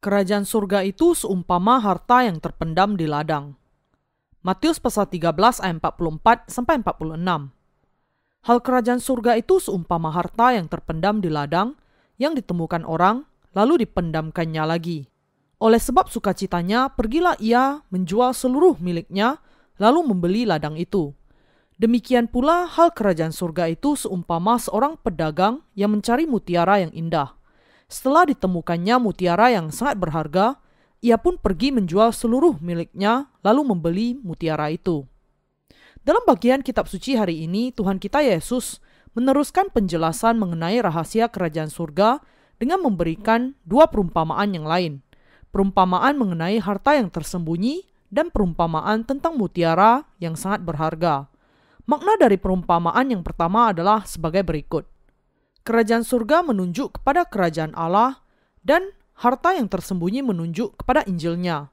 Kerajaan surga itu seumpama harta yang terpendam di ladang. Matius pasal 13 ayat 44 sampai 46. Hal kerajaan surga itu seumpama harta yang terpendam di ladang yang ditemukan orang lalu dipendamkannya lagi. Oleh sebab sukacitanya, pergilah ia menjual seluruh miliknya lalu membeli ladang itu. Demikian pula hal kerajaan surga itu seumpama seorang pedagang yang mencari mutiara yang indah. Setelah ditemukannya mutiara yang sangat berharga, ia pun pergi menjual seluruh miliknya lalu membeli mutiara itu. Dalam bagian kitab suci hari ini, Tuhan kita Yesus meneruskan penjelasan mengenai rahasia kerajaan surga dengan memberikan dua perumpamaan yang lain. Perumpamaan mengenai harta yang tersembunyi dan perumpamaan tentang mutiara yang sangat berharga. Makna dari perumpamaan yang pertama adalah sebagai berikut kerajaan surga menunjuk kepada kerajaan Allah dan harta yang tersembunyi menunjuk kepada Injilnya.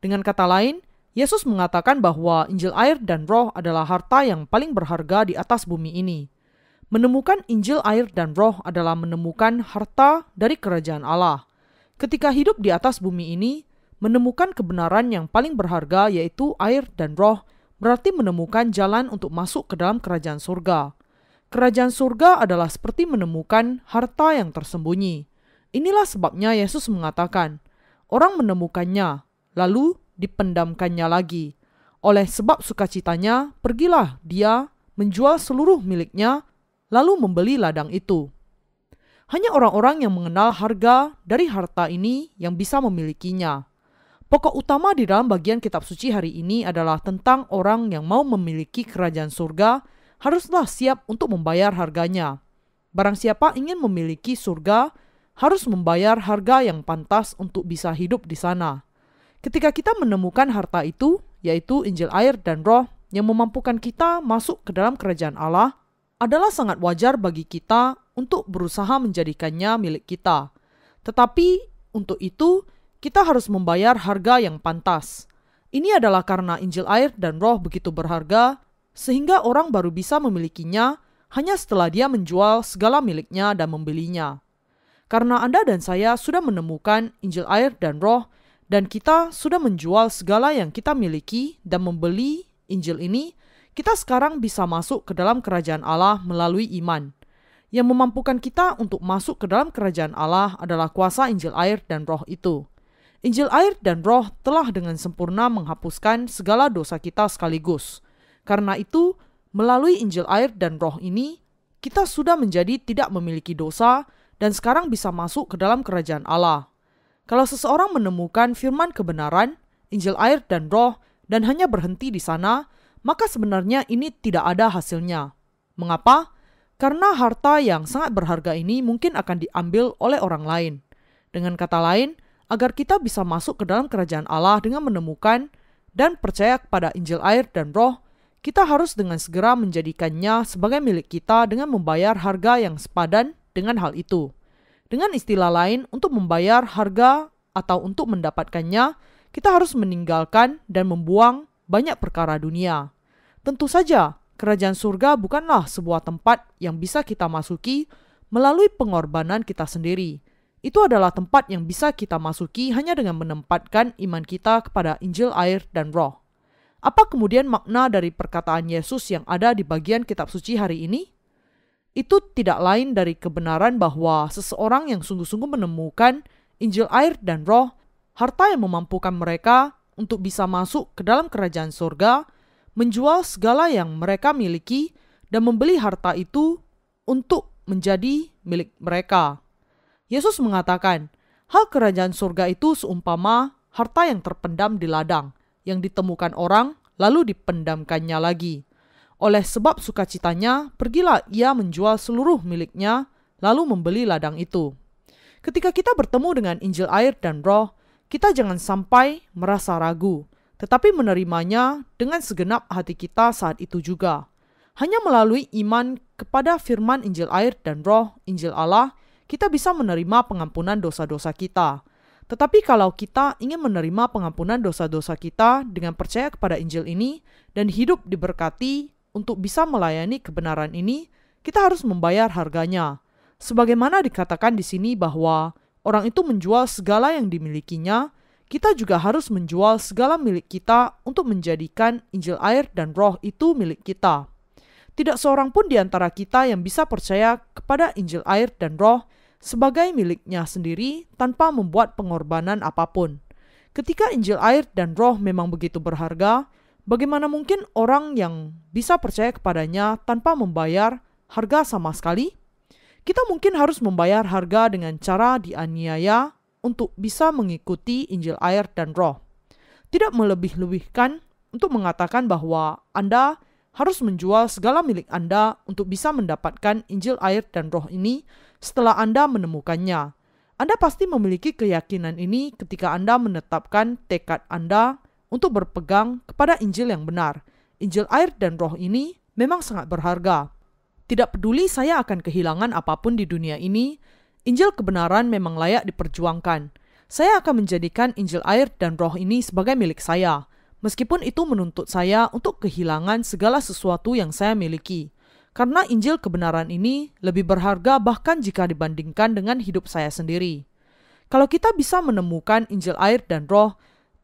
Dengan kata lain, Yesus mengatakan bahwa Injil air dan roh adalah harta yang paling berharga di atas bumi ini. Menemukan Injil air dan roh adalah menemukan harta dari kerajaan Allah. Ketika hidup di atas bumi ini, menemukan kebenaran yang paling berharga yaitu air dan roh berarti menemukan jalan untuk masuk ke dalam kerajaan surga. Kerajaan surga adalah seperti menemukan harta yang tersembunyi. Inilah sebabnya Yesus mengatakan, orang menemukannya, lalu dipendamkannya lagi. Oleh sebab sukacitanya, pergilah dia menjual seluruh miliknya, lalu membeli ladang itu. Hanya orang-orang yang mengenal harga dari harta ini yang bisa memilikinya. Pokok utama di dalam bagian kitab suci hari ini adalah tentang orang yang mau memiliki kerajaan surga haruslah siap untuk membayar harganya. Barang siapa ingin memiliki surga, harus membayar harga yang pantas untuk bisa hidup di sana. Ketika kita menemukan harta itu, yaitu Injil air dan roh yang memampukan kita masuk ke dalam kerajaan Allah, adalah sangat wajar bagi kita untuk berusaha menjadikannya milik kita. Tetapi untuk itu, kita harus membayar harga yang pantas. Ini adalah karena Injil air dan roh begitu berharga sehingga orang baru bisa memilikinya hanya setelah dia menjual segala miliknya dan membelinya. Karena Anda dan saya sudah menemukan Injil air dan roh, dan kita sudah menjual segala yang kita miliki dan membeli Injil ini, kita sekarang bisa masuk ke dalam kerajaan Allah melalui iman. Yang memampukan kita untuk masuk ke dalam kerajaan Allah adalah kuasa Injil air dan roh itu. Injil air dan roh telah dengan sempurna menghapuskan segala dosa kita sekaligus. Karena itu, melalui Injil air dan roh ini, kita sudah menjadi tidak memiliki dosa dan sekarang bisa masuk ke dalam kerajaan Allah. Kalau seseorang menemukan firman kebenaran, Injil air dan roh, dan hanya berhenti di sana, maka sebenarnya ini tidak ada hasilnya. Mengapa? Karena harta yang sangat berharga ini mungkin akan diambil oleh orang lain. Dengan kata lain, agar kita bisa masuk ke dalam kerajaan Allah dengan menemukan dan percaya kepada Injil air dan roh, kita harus dengan segera menjadikannya sebagai milik kita dengan membayar harga yang sepadan dengan hal itu. Dengan istilah lain, untuk membayar harga atau untuk mendapatkannya, kita harus meninggalkan dan membuang banyak perkara dunia. Tentu saja, kerajaan surga bukanlah sebuah tempat yang bisa kita masuki melalui pengorbanan kita sendiri. Itu adalah tempat yang bisa kita masuki hanya dengan menempatkan iman kita kepada Injil, air, dan Roh. Apa kemudian makna dari perkataan Yesus yang ada di bagian kitab suci hari ini? Itu tidak lain dari kebenaran bahwa seseorang yang sungguh-sungguh menemukan Injil air dan roh, harta yang memampukan mereka untuk bisa masuk ke dalam kerajaan surga, menjual segala yang mereka miliki dan membeli harta itu untuk menjadi milik mereka. Yesus mengatakan, hal kerajaan surga itu seumpama harta yang terpendam di ladang yang ditemukan orang, lalu dipendamkannya lagi. Oleh sebab sukacitanya, pergilah ia menjual seluruh miliknya, lalu membeli ladang itu. Ketika kita bertemu dengan Injil air dan roh, kita jangan sampai merasa ragu, tetapi menerimanya dengan segenap hati kita saat itu juga. Hanya melalui iman kepada firman Injil air dan roh, Injil Allah, kita bisa menerima pengampunan dosa-dosa kita tetapi kalau kita ingin menerima pengampunan dosa-dosa kita dengan percaya kepada Injil ini dan hidup diberkati untuk bisa melayani kebenaran ini, kita harus membayar harganya. Sebagaimana dikatakan di sini bahwa orang itu menjual segala yang dimilikinya, kita juga harus menjual segala milik kita untuk menjadikan Injil air dan roh itu milik kita. Tidak seorang pun di antara kita yang bisa percaya kepada Injil air dan roh sebagai miliknya sendiri tanpa membuat pengorbanan apa pun. Ketika Injil air dan roh memang begitu berharga, bagaimana mungkin orang yang bisa percaya kepadanya tanpa membayar harga sama sekali? Kita mungkin harus membayar harga dengan cara dianiaya untuk bisa mengikuti Injil air dan roh. Tidak melebih-lebihkan untuk mengatakan bahwa Anda harus menjual segala milik Anda untuk bisa mendapatkan Injil air dan roh ini setelah Anda menemukannya. Anda pasti memiliki keyakinan ini ketika Anda menetapkan tekad Anda untuk berpegang kepada Injil yang benar. Injil air dan roh ini memang sangat berharga. Tidak peduli saya akan kehilangan apa pun di dunia ini, Injil kebenaran memang layak diperjuangkan. Saya akan menjadikan Injil air dan roh ini sebagai milik saya, meskipun itu menuntut saya untuk kehilangan segala sesuatu yang saya miliki. Karena Injil kebenaran ini lebih berharga bahkan jika dibandingkan dengan hidup saya sendiri. Kalau kita bisa menemukan Injil air dan roh,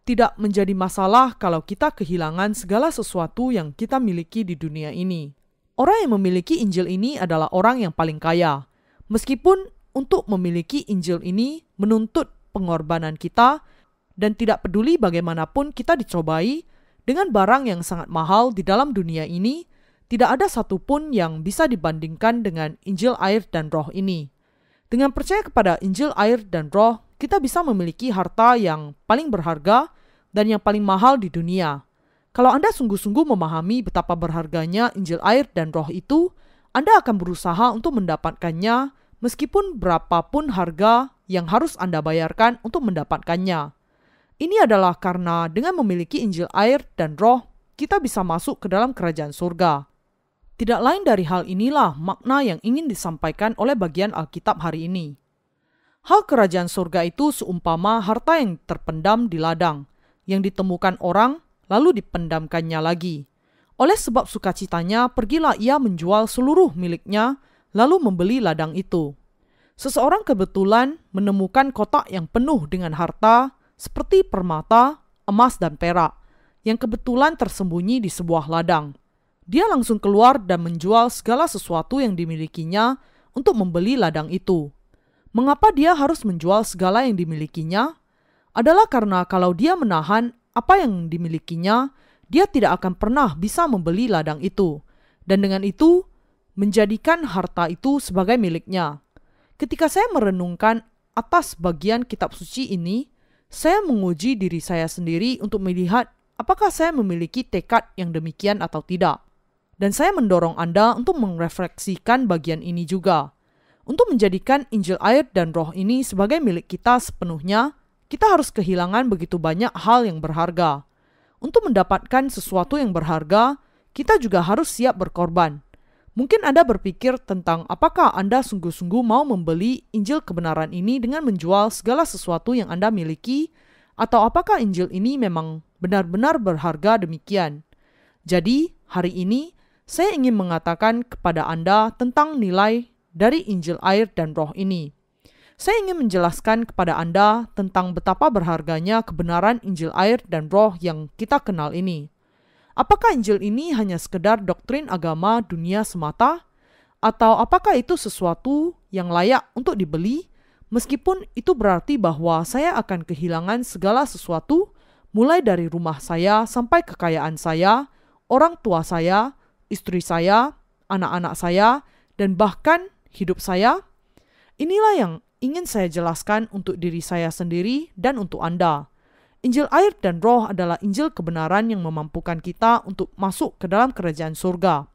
tidak menjadi masalah kalau kita kehilangan segala sesuatu yang kita miliki di dunia ini. Orang yang memiliki Injil ini adalah orang yang paling kaya. Meskipun untuk memiliki Injil ini menuntut pengorbanan kita dan tidak peduli bagaimanapun kita dicobai dengan barang yang sangat mahal di dalam dunia ini, tidak ada satupun yang bisa dibandingkan dengan Injil air dan roh ini. Dengan percaya kepada Injil air dan roh, kita bisa memiliki harta yang paling berharga dan yang paling mahal di dunia. Kalau Anda sungguh-sungguh memahami betapa berharganya Injil air dan roh itu, Anda akan berusaha untuk mendapatkannya meskipun berapapun harga yang harus Anda bayarkan untuk mendapatkannya. Ini adalah karena dengan memiliki Injil air dan roh, kita bisa masuk ke dalam kerajaan surga. Tidak lain dari hal inilah makna yang ingin disampaikan oleh bagian Alkitab hari ini. Hal kerajaan surga itu seumpama harta yang terpendam di ladang, yang ditemukan orang lalu dipendamkannya lagi. Oleh sebab sukacitanya, pergilah ia menjual seluruh miliknya, lalu membeli ladang itu. Seseorang kebetulan menemukan kotak yang penuh dengan harta, seperti permata, emas, dan perak, yang kebetulan tersembunyi di sebuah ladang. Dia langsung keluar dan menjual segala sesuatu yang dimilikinya untuk membeli ladang itu. Mengapa dia harus menjual segala yang dimilikinya? Adalah karena kalau dia menahan apa yang dimilikinya, dia tidak akan pernah bisa membeli ladang itu, dan dengan itu menjadikan harta itu sebagai miliknya. Ketika saya merenungkan atas bagian kitab suci ini, saya menguji diri saya sendiri untuk melihat apakah saya memiliki tekad yang demikian atau tidak. Dan saya mendorong Anda untuk merefleksikan bagian ini juga. Untuk menjadikan Injil air dan roh ini sebagai milik kita sepenuhnya, kita harus kehilangan begitu banyak hal yang berharga. Untuk mendapatkan sesuatu yang berharga, kita juga harus siap berkorban. Mungkin Anda berpikir tentang apakah Anda sungguh-sungguh mau membeli Injil kebenaran ini dengan menjual segala sesuatu yang Anda miliki, atau apakah Injil ini memang benar-benar berharga demikian. Jadi, hari ini saya ingin mengatakan kepada Anda tentang nilai dari Injil air dan roh ini. Saya ingin menjelaskan kepada Anda tentang betapa berharganya kebenaran Injil air dan roh yang kita kenal ini. Apakah Injil ini hanya sekedar doktrin agama dunia semata? Atau apakah itu sesuatu yang layak untuk dibeli? Meskipun itu berarti bahwa saya akan kehilangan segala sesuatu, mulai dari rumah saya sampai kekayaan saya, orang tua saya, istri saya, anak-anak saya, dan bahkan hidup saya. Inilah yang ingin saya jelaskan untuk diri saya sendiri dan untuk Anda. Injil air dan roh adalah Injil kebenaran yang memampukan kita untuk masuk ke dalam kerajaan surga.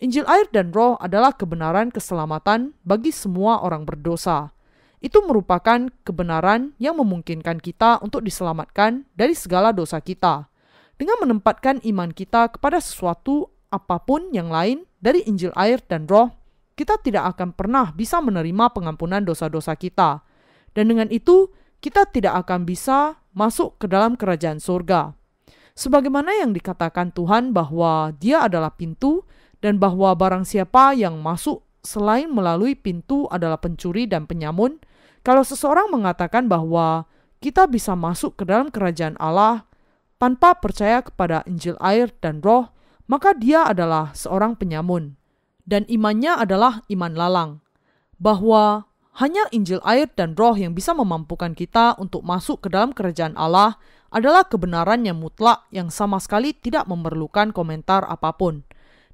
Injil air dan roh adalah kebenaran keselamatan bagi semua orang berdosa. Itu merupakan kebenaran yang memungkinkan kita untuk diselamatkan dari segala dosa kita. Dengan menempatkan iman kita kepada sesuatu apa pun yang lain dari Injil air dan roh, kita tidak akan pernah bisa menerima pengampunan dosa-dosa kita. Dan dengan itu, kita tidak akan bisa masuk ke dalam kerajaan surga. Sebagaimana yang dikatakan Tuhan bahwa Dia adalah pintu dan bahwa barang siapa yang masuk selain melalui pintu adalah pencuri dan penyamun, Kalau seseorang mengatakan bahwa kita bisa masuk ke dalam kerajaan Allah tanpa percaya kepada Injil air dan roh, maka dia adalah seorang penyamun. Dan imannya adalah iman lalang. Bahwa hanya Injil air dan roh yang bisa memampukan kita untuk masuk ke dalam kerajaan Allah adalah kebenaran yang mutlak yang sama sekali tidak memerlukan komentar apa pun.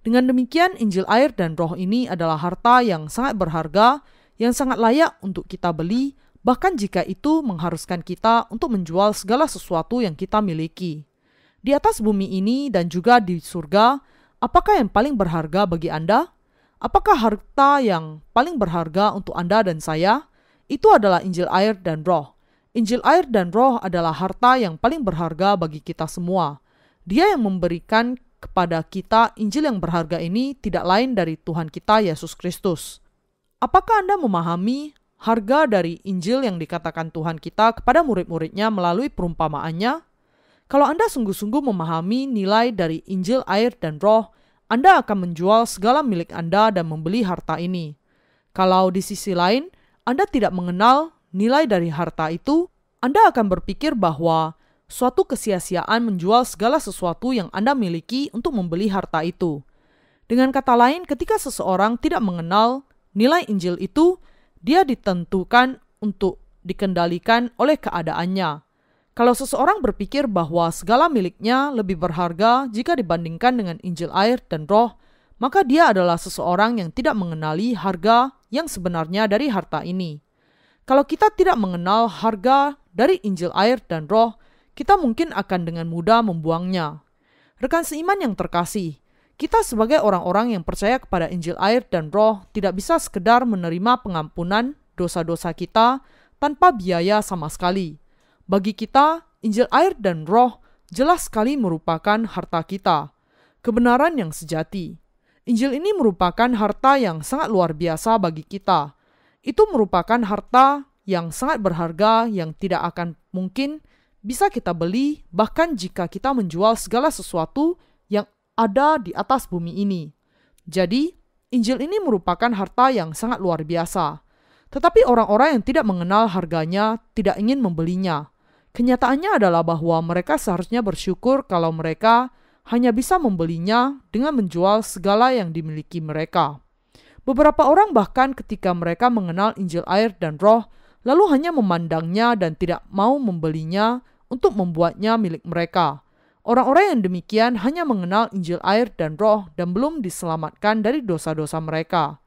Dengan demikian, Injil air dan roh ini adalah harta yang sangat berharga, yang sangat layak untuk kita beli, bahkan jika itu mengharuskan kita untuk menjual segala sesuatu yang kita miliki. Di atas bumi ini dan juga di surga, apakah yang paling berharga bagi Anda? Apakah harta yang paling berharga untuk Anda dan saya? Itu adalah Injil air dan roh. Injil air dan roh adalah harta yang paling berharga bagi kita semua. Dia yang memberikan kepada kita Injil yang berharga ini tidak lain dari Tuhan kita Yesus Kristus. Apakah Anda memahami harga dari Injil yang dikatakan Tuhan kita kepada murid-muridnya melalui perumpamaannya? Kalau Anda sungguh-sungguh memahami nilai dari Injil, air, dan roh, Anda akan menjual segala milik Anda dan membeli harta ini. Kalau di sisi lain, Anda tidak mengenal nilai dari harta itu, Anda akan berpikir bahwa suatu kesia-siaan menjual segala sesuatu yang Anda miliki untuk membeli harta itu. Dengan kata lain, ketika seseorang tidak mengenal nilai Injil itu, dia ditentukan untuk dikendalikan oleh keadaannya. Kalau seseorang berpikir bahwa segala miliknya lebih berharga jika dibandingkan dengan Injil air dan roh, maka dia adalah seseorang yang tidak mengenali harga yang sebenarnya dari harta ini. Kalau kita tidak mengenal harga dari Injil air dan roh, kita mungkin akan dengan mudah membuangnya. Rekan seiman yang terkasih, kita sebagai orang-orang yang percaya kepada Injil air dan roh tidak bisa sekedar menerima pengampunan dosa-dosa kita tanpa biaya sama sekali. Bagi kita, Injil air dan roh jelas sekali merupakan harta kita, kebenaran yang sejati. Injil ini merupakan harta yang sangat luar biasa bagi kita. Itu merupakan harta yang sangat berharga yang tidak akan mungkin bisa kita beli bahkan jika kita menjual segala sesuatu yang ada di atas bumi ini. Jadi, Injil ini merupakan harta yang sangat luar biasa. Tetapi orang-orang yang tidak mengenal harganya tidak ingin membelinya. Kenyataannya adalah bahwa mereka seharusnya bersyukur kalau mereka hanya bisa membelinya dengan menjual segala yang dimiliki mereka. Beberapa orang bahkan ketika mereka mengenal Injil air dan roh, lalu hanya memandangnya dan tidak mau membelinya untuk membuatnya milik mereka. Orang-orang yang demikian hanya mengenal Injil air dan roh dan belum diselamatkan dari dosa-dosa mereka.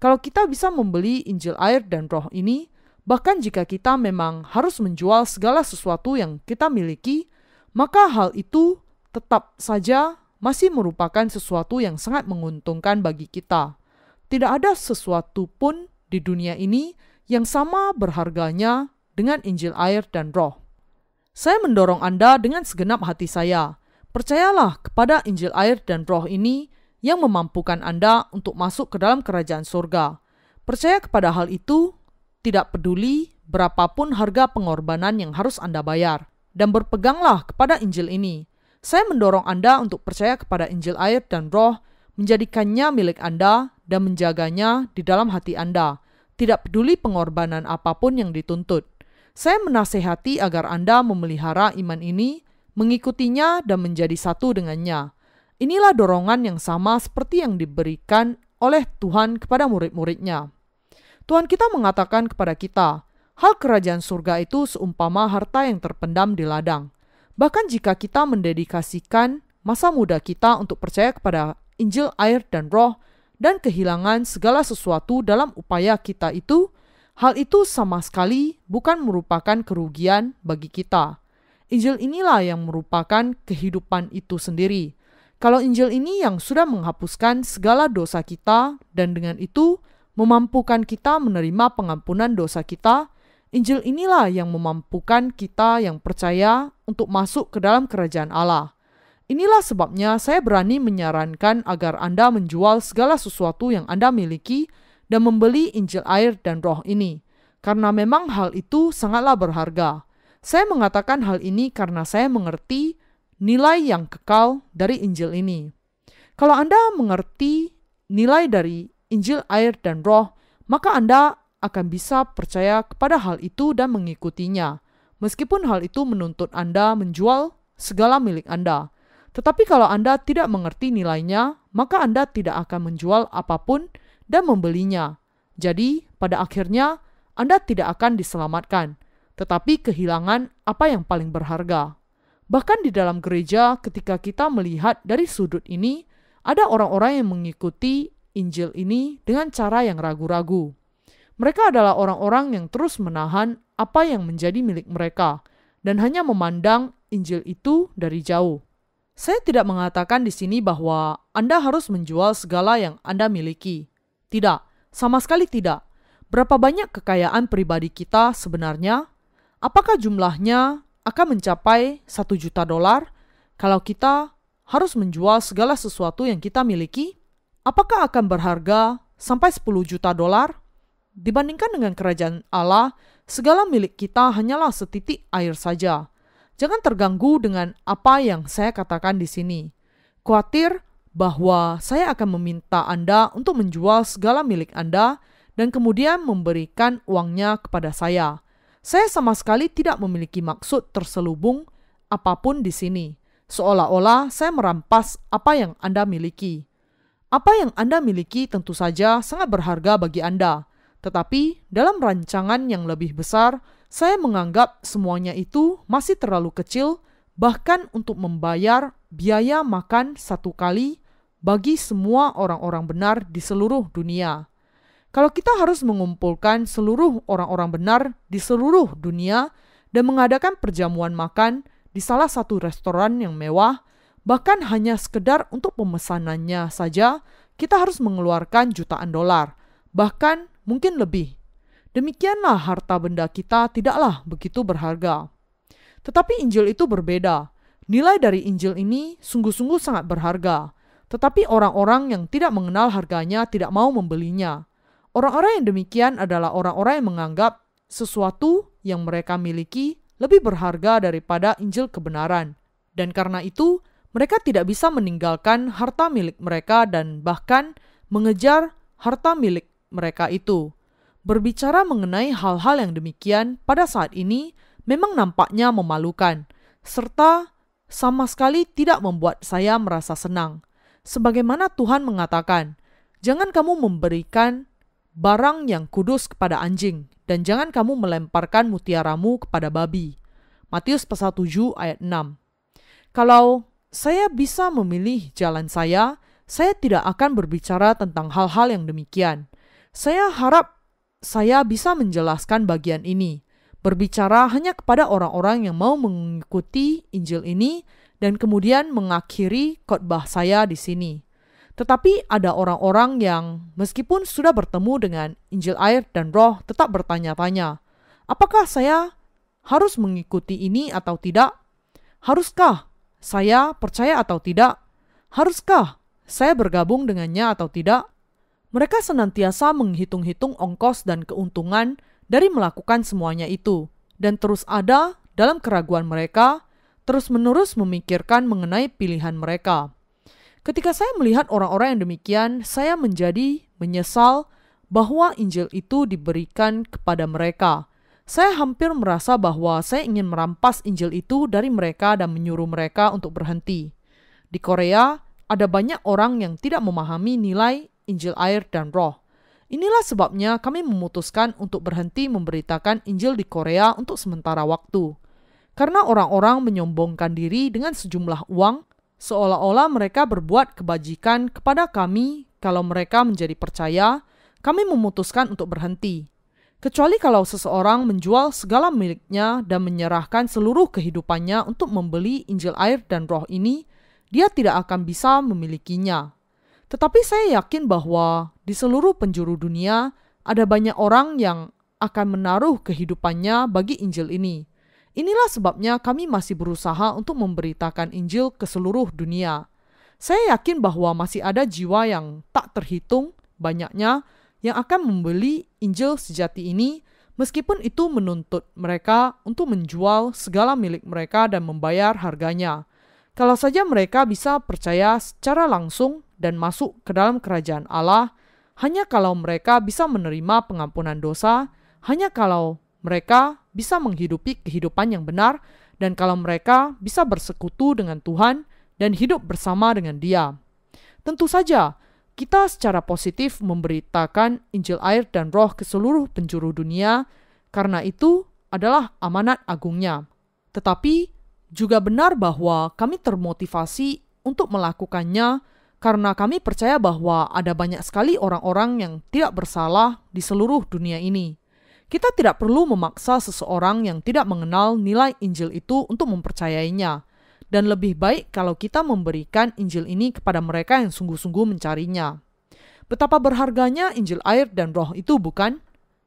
Kalau kita bisa membeli Injil air dan roh ini, bahkan jika kita memang harus menjual segala sesuatu yang kita miliki, maka hal itu tetap saja masih merupakan sesuatu yang sangat menguntungkan bagi kita. Tidak ada sesuatu pun di dunia ini yang sama berharganya dengan Injil air dan roh. Saya mendorong Anda dengan segenap hati saya. Percayalah kepada Injil air dan roh ini yang memampukan Anda untuk masuk ke dalam kerajaan surga. Percaya kepada hal itu, tidak peduli berapapun harga pengorbanan yang harus Anda bayar. Dan berpeganglah kepada Injil ini. Saya mendorong Anda untuk percaya kepada Injil air dan roh, menjadikannya milik Anda dan menjaganya di dalam hati Anda. Tidak peduli pengorbanan apa pun yang dituntut. Saya menasehati agar Anda memelihara iman ini, mengikutinya dan menjadi satu dengannya. Inilah dorongan yang sama seperti yang diberikan oleh Tuhan kepada murid-muridnya. Tuhan kita mengatakan kepada kita, hal kerajaan surga itu seumpama harta yang terpendam di ladang. Bahkan jika kita mendedikasikan masa muda kita untuk percaya kepada Injil air dan roh, dan kehilangan segala sesuatu dalam upaya kita itu, Hal itu sama sekali bukan merupakan kerugian bagi kita. Injil inilah yang merupakan kehidupan itu sendiri. Kalau Injil ini yang sudah menghapuskan segala dosa kita dan dengan itu memampukan kita menerima pengampunan dosa kita, Injil inilah yang memampukan kita yang percaya untuk masuk ke dalam kerajaan Allah. Inilah sebabnya saya berani menyarankan agar Anda menjual segala sesuatu yang Anda miliki dan membeli Injil air dan roh ini, karena memang hal itu sangatlah berharga. Saya mengatakan hal ini karena saya mengerti nilai yang kekal dari Injil ini. Kalau Anda mengerti nilai dari Injil air dan roh, maka Anda akan bisa percaya kepada hal itu dan mengikutinya, meskipun hal itu menuntut Anda menjual segala milik Anda. Tetapi kalau Anda tidak mengerti nilainya, maka Anda tidak akan menjual apa pun dan membelinya. Jadi, pada akhirnya Anda tidak akan diselamatkan, tetapi kehilangan apa yang paling berharga. Bahkan di dalam gereja, ketika kita melihat dari sudut ini, ada orang-orang yang mengikuti Injil ini dengan cara yang ragu-ragu. Mereka adalah orang-orang yang terus menahan apa yang menjadi milik mereka dan hanya memandang Injil itu dari jauh. Saya tidak mengatakan di sini bahwa Anda harus menjual segala yang Anda miliki. Tidak, sama sekali tidak. Berapa banyak kekayaan pribadi kita sebenarnya? Apakah jumlahnya akan mencapai satu juta dolar kalau kita harus menjual segala sesuatu yang kita miliki? Apakah akan berharga sampai 10 juta dolar? Dibandingkan dengan kerajaan Allah, segala milik kita hanyalah setitik air saja. Jangan terganggu dengan apa yang saya katakan di sini. Khawatir bahwa saya akan meminta Anda untuk menjual segala milik Anda dan kemudian memberikan uangnya kepada saya. Saya sama sekali tidak memiliki maksud terselubung apa pun di sini, seolah-olah saya merampas apa yang Anda miliki. Apa yang Anda miliki tentu saja sangat berharga bagi Anda, tetapi dalam rancangan yang lebih besar, saya menganggap semuanya itu masih terlalu kecil, bahkan untuk membayar biaya makan satu kali bagi semua orang-orang benar di seluruh dunia. Kalau kita harus mengumpulkan seluruh orang-orang benar di seluruh dunia dan mengadakan perjamuan makan di salah satu restoran yang mewah, Bahkan hanya sekedar untuk pemesanannya saja, kita harus mengeluarkan jutaan dolar, bahkan mungkin lebih. Demikianlah harta benda kita tidaklah begitu berharga. Tetapi Injil itu berbeda. Nilai dari Injil ini sungguh-sungguh sangat berharga. Tetapi orang-orang yang tidak mengenal harganya tidak mau membelinya. Orang-orang yang demikian adalah orang-orang yang menganggap sesuatu yang mereka miliki lebih berharga daripada Injil kebenaran. Dan karena itu, mereka tidak bisa meninggalkan harta milik mereka dan bahkan mengejar harta milik mereka itu. Berbicara mengenai hal-hal yang demikian pada saat ini memang nampaknya memalukan, serta sama sekali tidak membuat saya merasa senang. Sebagaimana Tuhan mengatakan, "Jangan kamu memberikan barang yang kudus kepada anjing, dan jangan kamu melemparkan mutiaramu kepada babi." Matius pasal 7 ayat 6. Kalau saya bisa memilih jalan saya, saya tidak akan berbicara tentang hal-hal yang demikian. Saya harap saya bisa menjelaskan bagian ini, berbicara hanya kepada orang-orang yang mau mengikuti Injil ini dan kemudian mengakhiri khotbah saya di sini. Tetapi ada orang-orang yang meskipun sudah bertemu dengan Injil air dan roh tetap bertanya-tanya, apakah saya harus mengikuti ini atau tidak? Haruskah saya percaya atau tidak? Haruskah saya bergabung dengannya atau tidak? Mereka senantiasa menghitung-hitung ongkos dan keuntungan dari melakukan semuanya itu, dan terus ada dalam keraguan mereka, terus-menerus memikirkan mengenai pilihan mereka. Ketika saya melihat orang-orang yang demikian, saya menjadi menyesal bahwa Injil itu diberikan kepada mereka saya hampir merasa bahwa saya ingin merampas Injil itu dari mereka dan menyuruh mereka untuk berhenti. Di Korea, ada banyak orang yang tidak memahami nilai Injil air dan roh. Inilah sebabnya kami memutuskan untuk berhenti memberitakan Injil di Korea untuk sementara waktu. Karena orang-orang menyombongkan diri dengan sejumlah uang, seolah-olah mereka berbuat kebajikan kepada kami kalau mereka menjadi percaya, kami memutuskan untuk berhenti kecuali kalau seseorang menjual segala miliknya dan menyerahkan seluruh kehidupannya untuk membeli Injil air dan roh ini, dia tidak akan bisa memilikinya. Tetapi saya yakin bahwa di seluruh penjuru dunia ada banyak orang yang akan menaruh kehidupannya bagi Injil ini. Inilah sebabnya kami masih berusaha untuk memberitakan Injil ke seluruh dunia. Saya yakin bahwa masih ada jiwa yang tak terhitung banyaknya yang akan membeli Injil sejati ini meskipun itu menuntut mereka untuk menjual segala milik mereka dan membayar harganya. Kalau saja mereka bisa percaya secara langsung dan masuk ke dalam kerajaan Allah, hanya kalau mereka bisa menerima pengampunan dosa, hanya kalau mereka bisa menghidupi kehidupan yang benar, dan kalau mereka bisa bersekutu dengan Tuhan dan hidup bersama dengan Dia. Tentu saja, kita secara positif memberitakan Injil air dan roh ke seluruh penjuru dunia, karena itu adalah amanat agungnya. Tetapi juga benar bahwa kami termotivasi untuk melakukannya karena kami percaya bahwa ada banyak sekali orang-orang yang tidak bersalah di seluruh dunia ini. Kita tidak perlu memaksa seseorang yang tidak mengenal nilai Injil itu untuk mempercayainya, dan lebih baik kalau kita memberikan Injil ini kepada mereka yang sungguh-sungguh mencarinya. Betapa berharganya Injil air dan roh itu, bukan?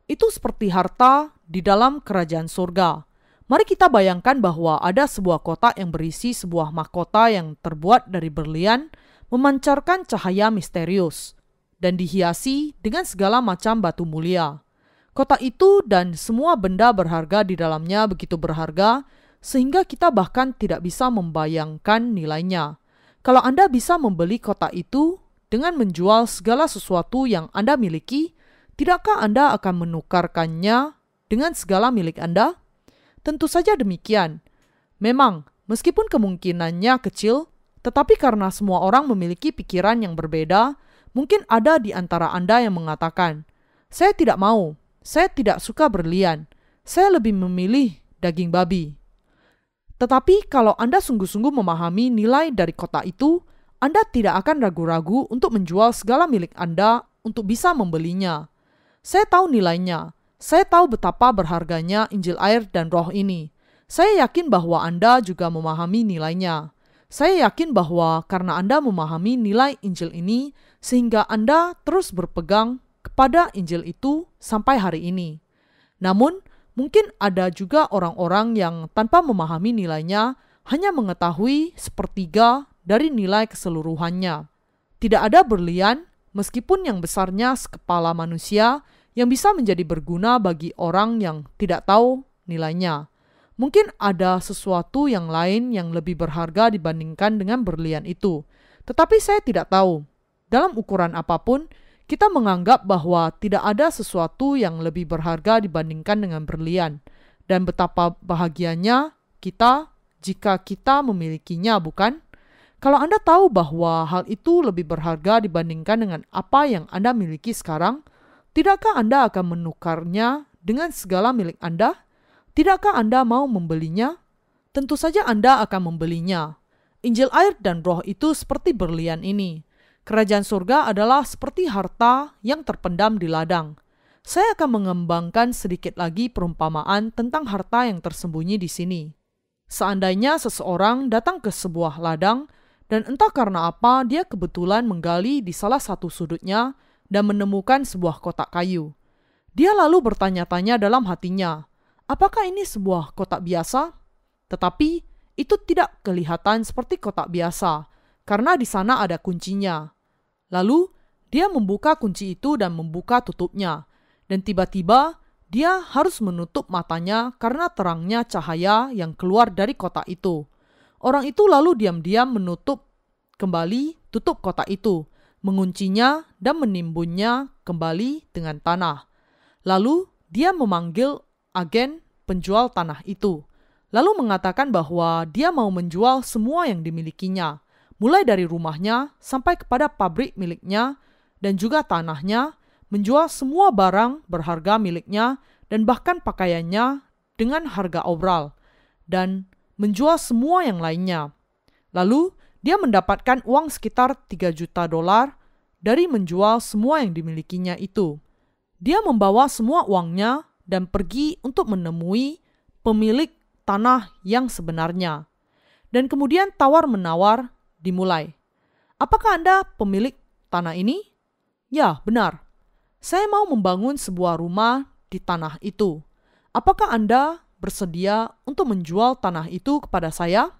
Itu seperti harta di dalam kerajaan surga. Mari kita bayangkan bahwa ada sebuah kotak yang berisi sebuah mahkota yang terbuat dari berlian, memancarkan cahaya misterius dan dihiasi dengan segala macam batu mulia. Kota itu dan semua benda berharga di dalamnya begitu berharga sehingga kita bahkan tidak bisa membayangkan nilainya. Kalau Anda bisa membeli kota itu dengan menjual segala sesuatu yang Anda miliki, tidakkah Anda akan menukarkannya dengan segala milik Anda? Tentu saja demikian. Memang, meskipun kemungkinannya kecil, tetapi karena semua orang memiliki pikiran yang berbeda, mungkin ada di antara Anda yang mengatakan, "Saya tidak mau, saya tidak suka berlian, saya lebih memilih daging babi." Tetapi kalau Anda sungguh-sungguh memahami nilai dari kota itu, Anda tidak akan ragu-ragu untuk menjual segala milik Anda untuk bisa membelinya. Saya tahu nilainya. Saya tahu betapa berharganya Injil air dan roh ini. Saya yakin bahwa Anda juga memahami nilainya. Saya yakin bahwa karena Anda memahami nilai Injil ini, sehingga Anda terus berpegang kepada Injil itu sampai hari ini. Namun, mungkin ada juga orang-orang yang tanpa memahami nilainya hanya mengetahui sepertiga dari nilai keseluruhannya. Tidak ada berlian, meskipun yang besarnya sekepala manusia, yang bisa menjadi berguna bagi orang yang tidak tahu nilainya. Mungkin ada sesuatu yang lain yang lebih berharga dibandingkan dengan berlian itu, tetapi saya tidak tahu. Dalam ukuran apa pun, kita menganggap bahwa tidak ada sesuatu yang lebih berharga dibandingkan dengan berlian, dan betapa bahagianya kita jika kita memilikinya, bukan? Kalau Anda tahu bahwa hal itu lebih berharga dibandingkan dengan apa yang Anda miliki sekarang, tidakkah Anda akan menukarnya dengan segala milik Anda? Tidakkah Anda mau membelinya? Tentu saja Anda akan membelinya. Injil air dan roh itu seperti berlian ini. Kerajaan surga adalah seperti harta yang terpendam di ladang. Saya akan mengembangkan sedikit lagi perumpamaan tentang harta yang tersembunyi di sini. Seandainya seseorang datang ke sebuah ladang dan entah karena apa dia kebetulan menggali di salah satu sudutnya dan menemukan sebuah kotak kayu. Dia lalu bertanya-tanya dalam hatinya, Apakah ini sebuah kotak biasa? Tetapi itu tidak kelihatan seperti kotak biasa karena di sana ada kuncinya. Lalu dia membuka kunci itu dan membuka tutupnya, dan tiba-tiba dia harus menutup matanya karena terangnya cahaya yang keluar dari kotak itu. Orang itu lalu diam-diam menutup kembali tutup kotak itu, menguncinya dan menimbunnya kembali dengan tanah. Lalu dia memanggil agen penjual tanah itu, lalu mengatakan bahwa dia mau menjual semua yang dimilikinya, mulai dari rumahnya sampai kepada pabrik miliknya dan juga tanahnya, menjual semua barang berharga miliknya dan bahkan pakaiannya dengan harga obral, dan menjual semua yang lainnya. Lalu, dia mendapatkan uang sekitar 3 juta dolar dari menjual semua yang dimilikinya itu. Dia membawa semua uangnya dan pergi untuk menemui pemilik tanah yang sebenarnya. Dan kemudian tawar-menawar dimulai. Apakah Anda pemilik tanah ini? Ya, benar. Saya mau membangun sebuah rumah di tanah itu. Apakah Anda bersedia untuk menjual tanah itu kepada saya?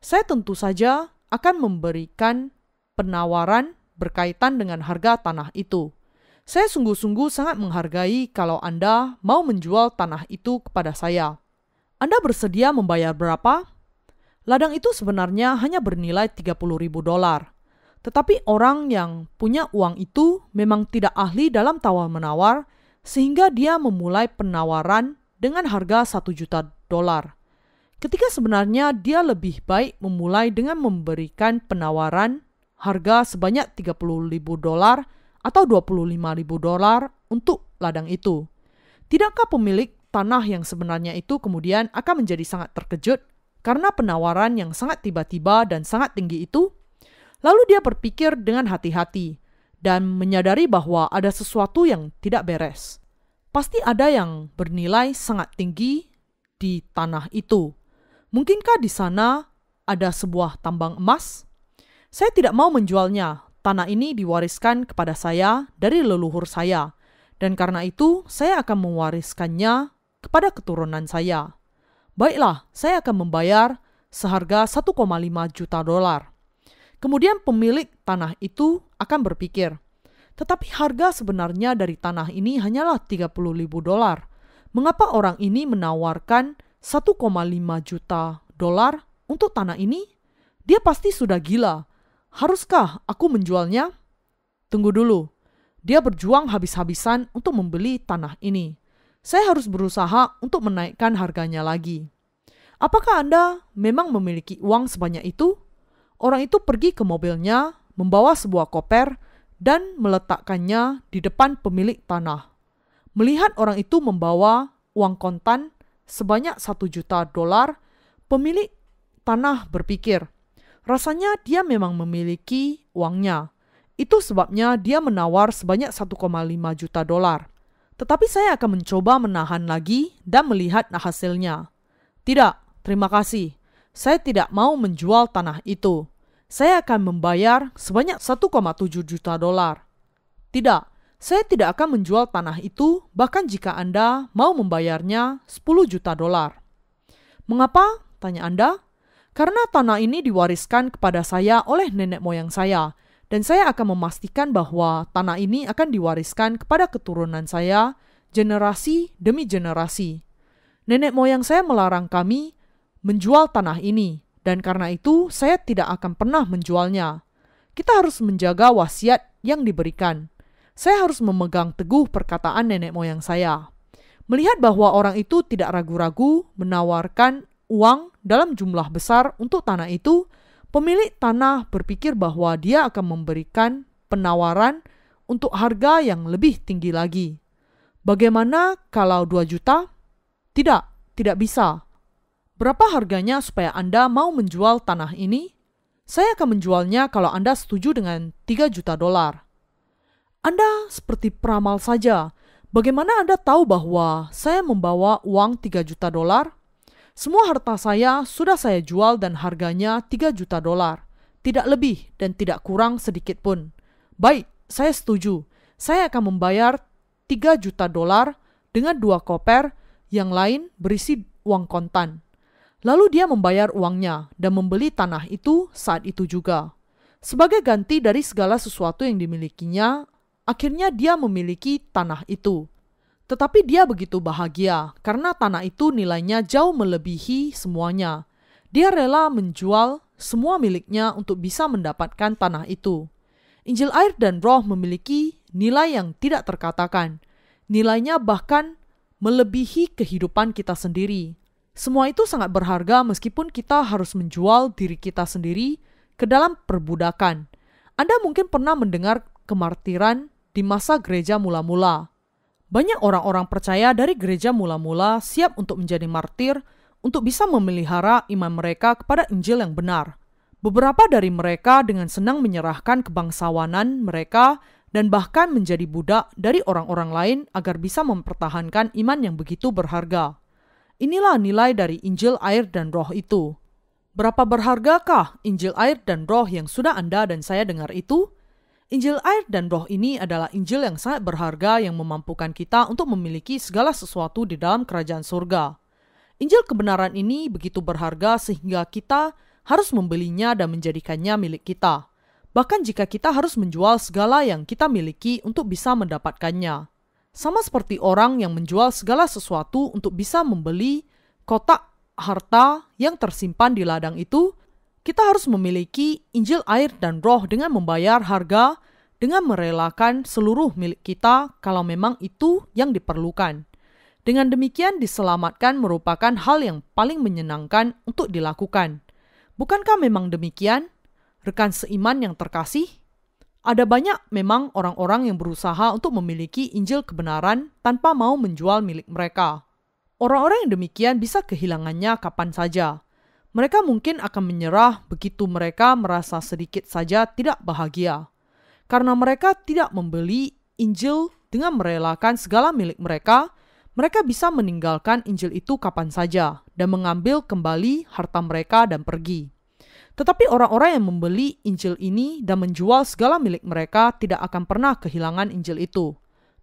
Saya tentu saja akan memberikan penawaran berkaitan dengan harga tanah itu. Saya sungguh-sungguh sangat menghargai kalau Anda mau menjual tanah itu kepada saya. Anda bersedia membayar berapa? Ladang itu sebenarnya hanya bernilai 30 ribu dolar. Tetapi orang yang punya uang itu memang tidak ahli dalam tawar-menawar, sehingga dia memulai penawaran dengan harga satu juta dolar. Ketika sebenarnya dia lebih baik memulai dengan memberikan penawaran harga sebanyak 30 ribu dolar atau 25 ribu dolar untuk ladang itu. Tidakkah pemilik tanah yang sebenarnya itu kemudian akan menjadi sangat terkejut karena penawaran yang sangat tiba-tiba dan sangat tinggi itu? Lalu dia berpikir dengan hati-hati dan menyadari bahwa ada sesuatu yang tidak beres. Pasti ada yang bernilai sangat tinggi di tanah itu. Mungkinkah di sana ada sebuah tambang emas? Saya tidak mau menjualnya. Tanah ini diwariskan kepada saya dari leluhur saya, dan karena itu saya akan mewariskannya kepada keturunan saya. Baiklah, saya akan membayar seharga 1,5 juta dolar. Kemudian pemilik tanah itu akan berpikir, tetapi harga sebenarnya dari tanah ini hanyalah 30 ribu dolar. Mengapa orang ini menawarkan 1,5 juta dolar untuk tanah ini? Dia pasti sudah gila. Haruskah aku menjualnya? Tunggu dulu. Dia berjuang habis-habisan untuk membeli tanah ini. Saya harus berusaha untuk menaikkan harganya lagi. Apakah Anda memang memiliki uang sebanyak itu? Orang itu pergi ke mobilnya, membawa sebuah koper, dan meletakkannya di depan pemilik tanah. Melihat orang itu membawa uang kontan sebanyak satu juta dolar, pemilik tanah berpikir, rasanya dia memang memiliki uangnya. Itu sebabnya dia menawar sebanyak 1,5 juta dolar. Tetapi saya akan mencoba menahan lagi dan melihat hasilnya. Tidak, terima kasih saya tidak mau menjual tanah itu. Saya akan membayar sebanyak 1,7 juta dolar. Tidak, saya tidak akan menjual tanah itu bahkan jika Anda mau membayarnya 10 juta dolar. Mengapa? Tanya Anda. Karena tanah ini diwariskan kepada saya oleh nenek moyang saya, dan saya akan memastikan bahwa tanah ini akan diwariskan kepada keturunan saya generasi demi generasi. Nenek moyang saya melarang kami menjual tanah ini, dan karena itu saya tidak akan pernah menjualnya. Kita harus menjaga wasiat yang diberikan. Saya harus memegang teguh perkataan nenek moyang saya. Melihat bahwa orang itu tidak ragu-ragu menawarkan uang dalam jumlah besar untuk tanah itu, pemilik tanah berpikir bahwa dia akan memberikan penawaran untuk harga yang lebih tinggi lagi. Bagaimana kalau 2 juta? Tidak, tidak bisa. Berapa harganya supaya Anda mau menjual tanah ini? Saya akan menjualnya kalau Anda setuju dengan 3 juta dolar. Anda seperti peramal saja. Bagaimana Anda tahu bahwa saya membawa uang 3 juta dolar? Semua harta saya sudah saya jual dan harganya 3 juta dolar. Tidak lebih dan tidak kurang sedikit pun. Baik, saya setuju. Saya akan membayar 3 juta dolar dengan dua koper yang lain berisi uang kontan. Lalu dia membayar uangnya dan membeli tanah itu saat itu juga. Sebagai ganti dari segala sesuatu yang dimilikinya, akhirnya dia memiliki tanah itu. Tetapi dia begitu bahagia karena tanah itu nilainya jauh melebihi semuanya. Dia rela menjual semua miliknya untuk bisa mendapatkan tanah itu. Injil air dan roh memiliki nilai yang tidak terkatakan. Nilainya bahkan melebihi kehidupan kita sendiri. Semua itu sangat berharga meskipun kita harus menjual diri kita sendiri ke dalam perbudakan. Anda mungkin pernah mendengar kemartiran di masa gereja mula-mula. Banyak orang-orang percaya dari gereja mula-mula siap untuk menjadi martir untuk bisa memelihara iman mereka kepada Injil yang benar. Beberapa dari mereka dengan senang menyerahkan kebangsawanan mereka dan bahkan menjadi budak dari orang-orang lain agar bisa mempertahankan iman yang begitu berharga. Inilah nilai dari Injil air dan roh itu. Berapa berhargakah Injil air dan roh yang sudah Anda dan saya dengar itu? Injil air dan roh ini adalah Injil yang sangat berharga yang memampukan kita untuk memiliki segala sesuatu di dalam kerajaan surga. Injil kebenaran ini begitu berharga sehingga kita harus membelinya dan menjadikannya milik kita. Bahkan jika kita harus menjual segala yang kita miliki untuk bisa mendapatkannya. Sama seperti orang yang menjual segala sesuatu untuk bisa membeli kotak harta yang tersimpan di ladang itu, kita harus memiliki Injil air dan roh dengan membayar harga dengan merelakan seluruh milik kita kalau memang itu yang diperlukan. Dengan demikian diselamatkan merupakan hal yang paling menyenangkan untuk dilakukan. Bukankah memang demikian? Rekan seiman yang terkasih, ada banyak memang orang-orang yang berusaha untuk memiliki Injil kebenaran tanpa mau menjual milik mereka. Orang-orang yang demikian bisa kehilangannya kapan saja mereka mungkin akan menyerah begitu mereka merasa sedikit saja tidak bahagia. Karena mereka tidak membeli Injil dengan merelakan segala milik mereka, mereka bisa meninggalkan Injil itu kapan saja dan mengambil kembali harta mereka dan pergi. Tetapi orang-orang yang membeli Injil ini dan menjual segala milik mereka tidak akan pernah kehilangan Injil itu.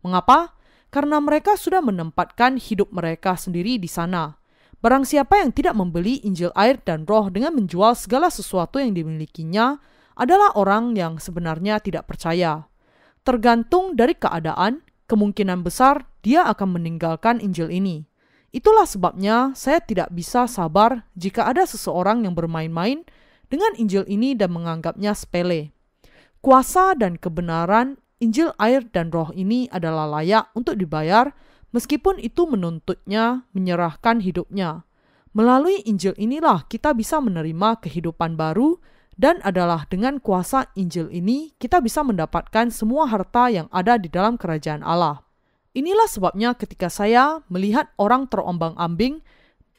Mengapa? Karena mereka sudah menempatkan hidup mereka sendiri di sana Barang siapa yang tidak membeli Injil air dan roh dengan menjual segala sesuatu yang dimilikinya adalah orang yang sebenarnya tidak percaya. Tergantung dari keadaan, kemungkinan besar dia akan meninggalkan Injil ini. Itulah sebabnya saya tidak bisa sabar jika ada seseorang yang bermain-main dengan Injil ini dan menganggapnya sepele. Kuasa dan kebenaran Injil air dan roh ini adalah layak untuk dibayar meskipun itu menuntutnya menyerahkan hidupnya. Melalui Injil inilah kita bisa menerima kehidupan baru dan adalah dengan kuasa Injil ini kita bisa mendapatkan semua harta yang ada di dalam kerajaan Allah. Inilah sebabnya ketika saya melihat orang terombang-ambing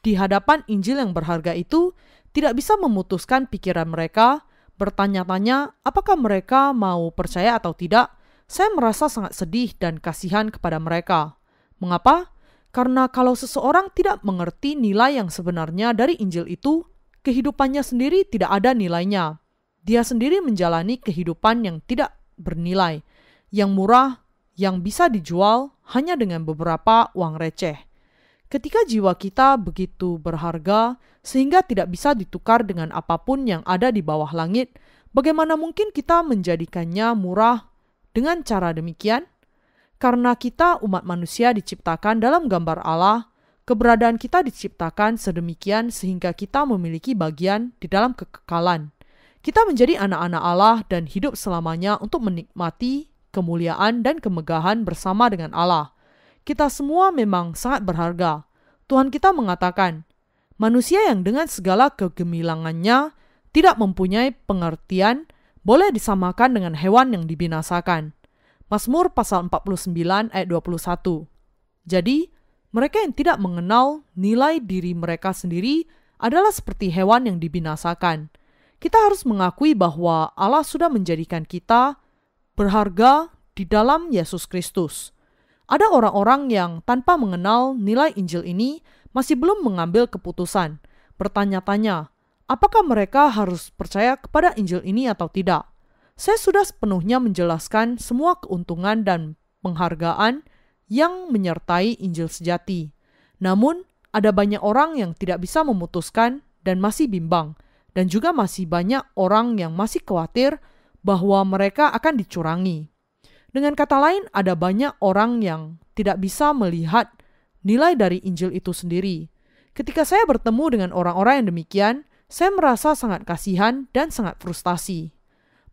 di hadapan Injil yang berharga itu, tidak bisa memutuskan pikiran mereka, bertanya-tanya apakah mereka mau percaya atau tidak. Saya merasa sangat sedih dan kasihan kepada mereka. Mengapa? Karena kalau seseorang tidak mengerti nilai yang sebenarnya dari Injil itu, kehidupannya sendiri tidak ada nilainya. Dia sendiri menjalani kehidupan yang tidak bernilai, yang murah, yang bisa dijual hanya dengan beberapa uang receh. Ketika jiwa kita begitu berharga sehingga tidak bisa ditukar dengan apa pun yang ada di bawah langit, bagaimana mungkin kita menjadikannya murah dengan cara demikian? Karena kita umat manusia diciptakan dalam gambar Allah, keberadaan kita diciptakan sedemikian sehingga kita memiliki bagian di dalam kekekalan. Kita menjadi anak-anak Allah dan hidup selamanya untuk menikmati kemuliaan dan kemegahan bersama dengan Allah. Kita semua memang sangat berharga. Tuhan kita mengatakan, manusia yang dengan segala kegemilangannya tidak mempunyai pengertian boleh disamakan dengan hewan yang dibinasakan. Mazmur pasal 49 ayat 21. Jadi, mereka yang tidak mengenal nilai diri mereka sendiri adalah seperti hewan yang dibinasakan. Kita harus mengakui bahwa Allah sudah menjadikan kita berharga di dalam Yesus Kristus. Ada orang-orang yang tanpa mengenal nilai Injil ini masih belum mengambil keputusan, bertanya-tanya, apakah mereka harus percaya kepada Injil ini atau tidak. Saya sudah sepenuhnya menjelaskan semua keuntungan dan penghargaan yang menyertai Injil sejati. Namun, ada banyak orang yang tidak bisa memutuskan dan masih bimbang, dan juga masih banyak orang yang masih khawatir bahwa mereka akan dicurangi. Dengan kata lain, ada banyak orang yang tidak bisa melihat nilai dari Injil itu sendiri. Ketika saya bertemu dengan orang-orang yang demikian, saya merasa sangat kasihan dan sangat frustasi.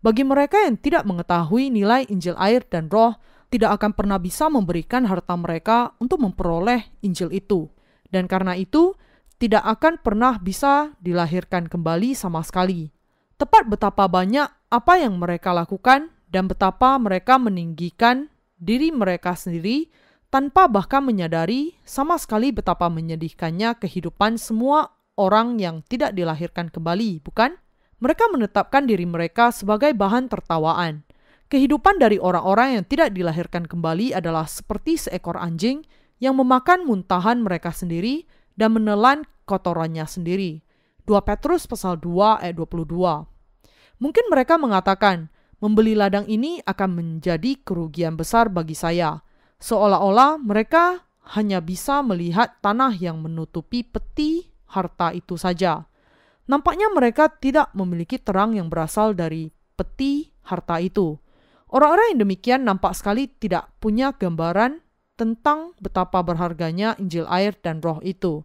Bagi mereka yang tidak mengetahui nilai Injil air dan roh, tidak akan pernah bisa memberikan harta mereka untuk memperoleh Injil itu. Dan karena itu, tidak akan pernah bisa dilahirkan kembali sama sekali. Tepat betapa banyak apa yang mereka lakukan dan betapa mereka meninggikan diri mereka sendiri tanpa bahkan menyadari sama sekali betapa menyedihkannya kehidupan semua orang yang tidak dilahirkan kembali, bukan? Mereka menetapkan diri mereka sebagai bahan tertawaan. Kehidupan dari orang-orang yang tidak dilahirkan kembali adalah seperti seekor anjing yang memakan muntahan mereka sendiri dan menelan kotorannya sendiri. 2 Petrus pasal 2 ayat 22. Mungkin mereka mengatakan, membeli ladang ini akan menjadi kerugian besar bagi saya. Seolah-olah mereka hanya bisa melihat tanah yang menutupi peti harta itu saja. Nampaknya mereka tidak memiliki terang yang berasal dari peti harta itu. Orang-orang yang demikian nampak sekali tidak punya gambaran tentang betapa berharganya Injil air dan roh itu.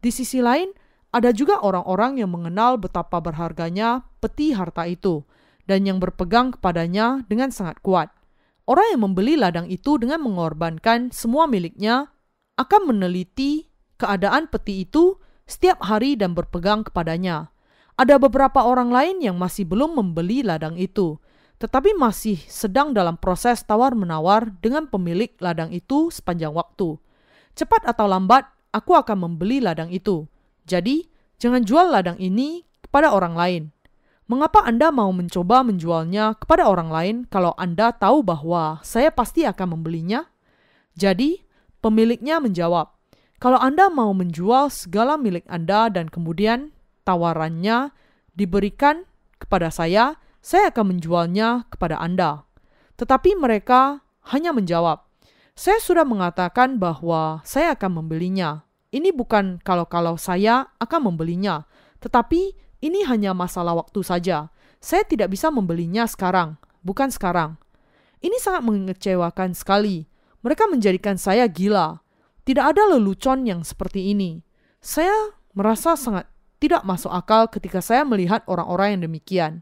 Di sisi lain, ada juga orang-orang yang mengenal betapa berharganya peti harta itu dan yang berpegang kepadanya dengan sangat kuat. Orang yang membeli ladang itu dengan mengorbankan semua miliknya akan meneliti keadaan peti itu setiap hari dan berpegang kepadanya. Ada beberapa orang lain yang masih belum membeli ladang itu, tetapi masih sedang dalam proses tawar-menawar dengan pemilik ladang itu sepanjang waktu. Cepat atau lambat, aku akan membeli ladang itu. Jadi, jangan jual ladang ini kepada orang lain. Mengapa Anda mau mencoba menjualnya kepada orang lain kalau Anda tahu bahwa saya pasti akan membelinya? Jadi, pemiliknya menjawab, "Kalau Anda mau menjual segala milik Anda dan kemudian tawarannya diberikan kepada saya, saya akan menjualnya kepada Anda." Tetapi mereka hanya menjawab, "Saya sudah mengatakan bahwa saya akan membelinya." Ini bukan kalau-kalau saya akan membelinya, tetapi ini hanya masalah waktu saja. Saya tidak bisa membelinya sekarang, bukan sekarang. Ini sangat mengecewakan sekali. Mereka menjadikan saya gila. Tidak ada lelucon yang seperti ini. Saya merasa sangat tidak masuk akal ketika saya melihat orang-orang yang demikian.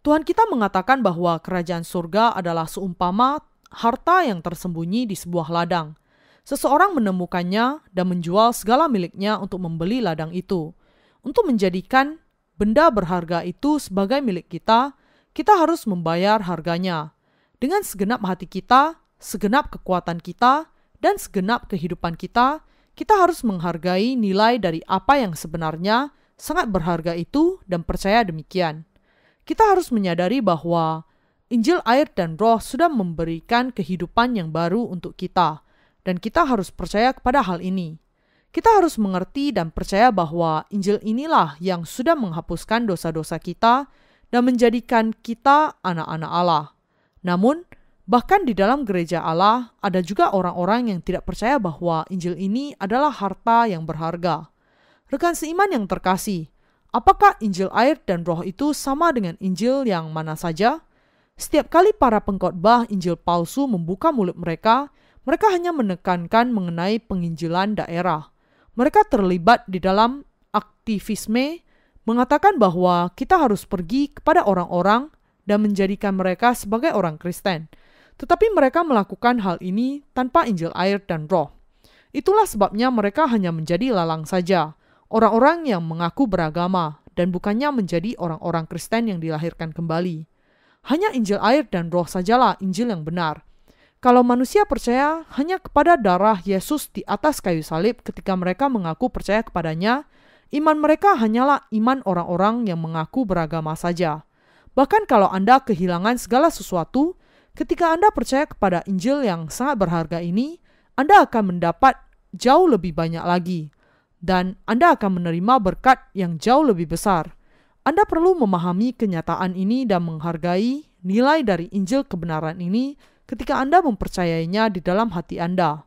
Tuhan kita mengatakan bahwa kerajaan surga adalah seumpama harta yang tersembunyi di sebuah ladang. Seseorang menemukannya dan menjual segala miliknya untuk membeli ladang itu. Untuk menjadikan benda berharga itu sebagai milik kita, kita harus membayar harganya. Dengan segenap hati kita, segenap kekuatan kita, dan segenap kehidupan kita, kita harus menghargai nilai dari apa yang sebenarnya sangat berharga itu dan percaya demikian. Kita harus menyadari bahwa Injil air dan roh sudah memberikan kehidupan yang baru untuk kita dan kita harus percaya kepada hal ini. Kita harus mengerti dan percaya bahwa Injil inilah yang sudah menghapuskan dosa-dosa kita dan menjadikan kita anak-anak Allah. Namun, bahkan di dalam gereja Allah ada juga orang-orang yang tidak percaya bahwa Injil ini adalah harta yang berharga. Rekan seiman yang terkasih, apakah Injil air dan roh itu sama dengan Injil yang mana saja? Setiap kali para pengkhotbah Injil palsu membuka mulut mereka, mereka hanya menekankan mengenai penginjilan daerah. Mereka terlibat di dalam aktivisme, mengatakan bahwa kita harus pergi kepada orang-orang dan menjadikan mereka sebagai orang Kristen. Tetapi mereka melakukan hal ini tanpa Injil air dan roh. Itulah sebabnya mereka hanya menjadi lalang saja, orang-orang yang mengaku beragama dan bukannya menjadi orang-orang Kristen yang dilahirkan kembali. Hanya Injil air dan roh sajalah Injil yang benar. Kalau manusia percaya hanya kepada darah Yesus di atas kayu salib ketika mereka mengaku percaya kepadanya, iman mereka hanyalah iman orang-orang yang mengaku beragama saja. Bahkan kalau Anda kehilangan segala sesuatu, ketika Anda percaya kepada Injil yang sangat berharga ini, Anda akan mendapat jauh lebih banyak lagi, dan Anda akan menerima berkat yang jauh lebih besar. Anda perlu memahami kenyataan ini dan menghargai nilai dari Injil kebenaran ini ketika Anda mempercayainya di dalam hati Anda.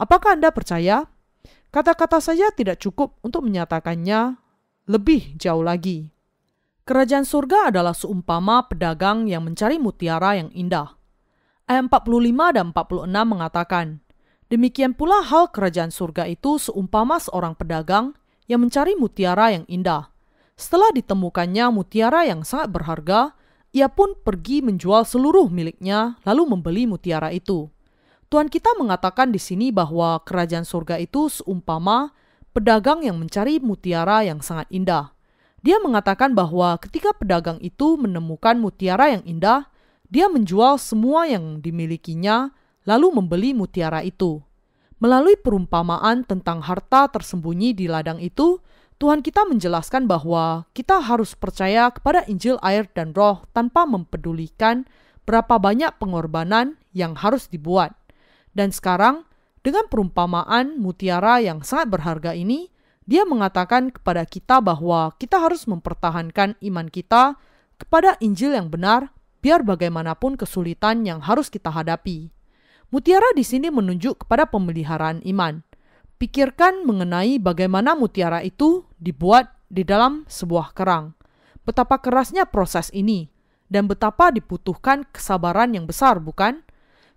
Apakah Anda percaya? Kata-kata saja tidak cukup untuk menyatakannya lebih jauh lagi. Kerajaan surga adalah seumpama pedagang yang mencari mutiara yang indah. Ayat 45 dan 46 mengatakan, Demikian pula hal kerajaan surga itu seumpama seorang pedagang yang mencari mutiara yang indah. Setelah ditemukannya mutiara yang sangat berharga, ia pun pergi menjual seluruh miliknya, lalu membeli mutiara itu. Tuhan kita mengatakan di sini bahwa kerajaan surga itu seumpama pedagang yang mencari mutiara yang sangat indah. Dia mengatakan bahwa ketika pedagang itu menemukan mutiara yang indah, dia menjual semua yang dimilikinya, lalu membeli mutiara itu. Melalui perumpamaan tentang harta tersembunyi di ladang itu, Tuhan kita menjelaskan bahwa kita harus percaya kepada Injil air dan roh tanpa mempedulikan berapa banyak pengorbanan yang harus dibuat. Dan sekarang, dengan perumpamaan mutiara yang sangat berharga ini, dia mengatakan kepada kita bahwa kita harus mempertahankan iman kita kepada Injil yang benar, biar bagaimanapun kesulitan yang harus kita hadapi. Mutiara di sini menunjuk kepada pemeliharaan iman. Pikirkan mengenai bagaimana mutiara itu dibuat di dalam sebuah kerang. Betapa kerasnya proses ini dan betapa dibutuhkan kesabaran yang besar, bukan?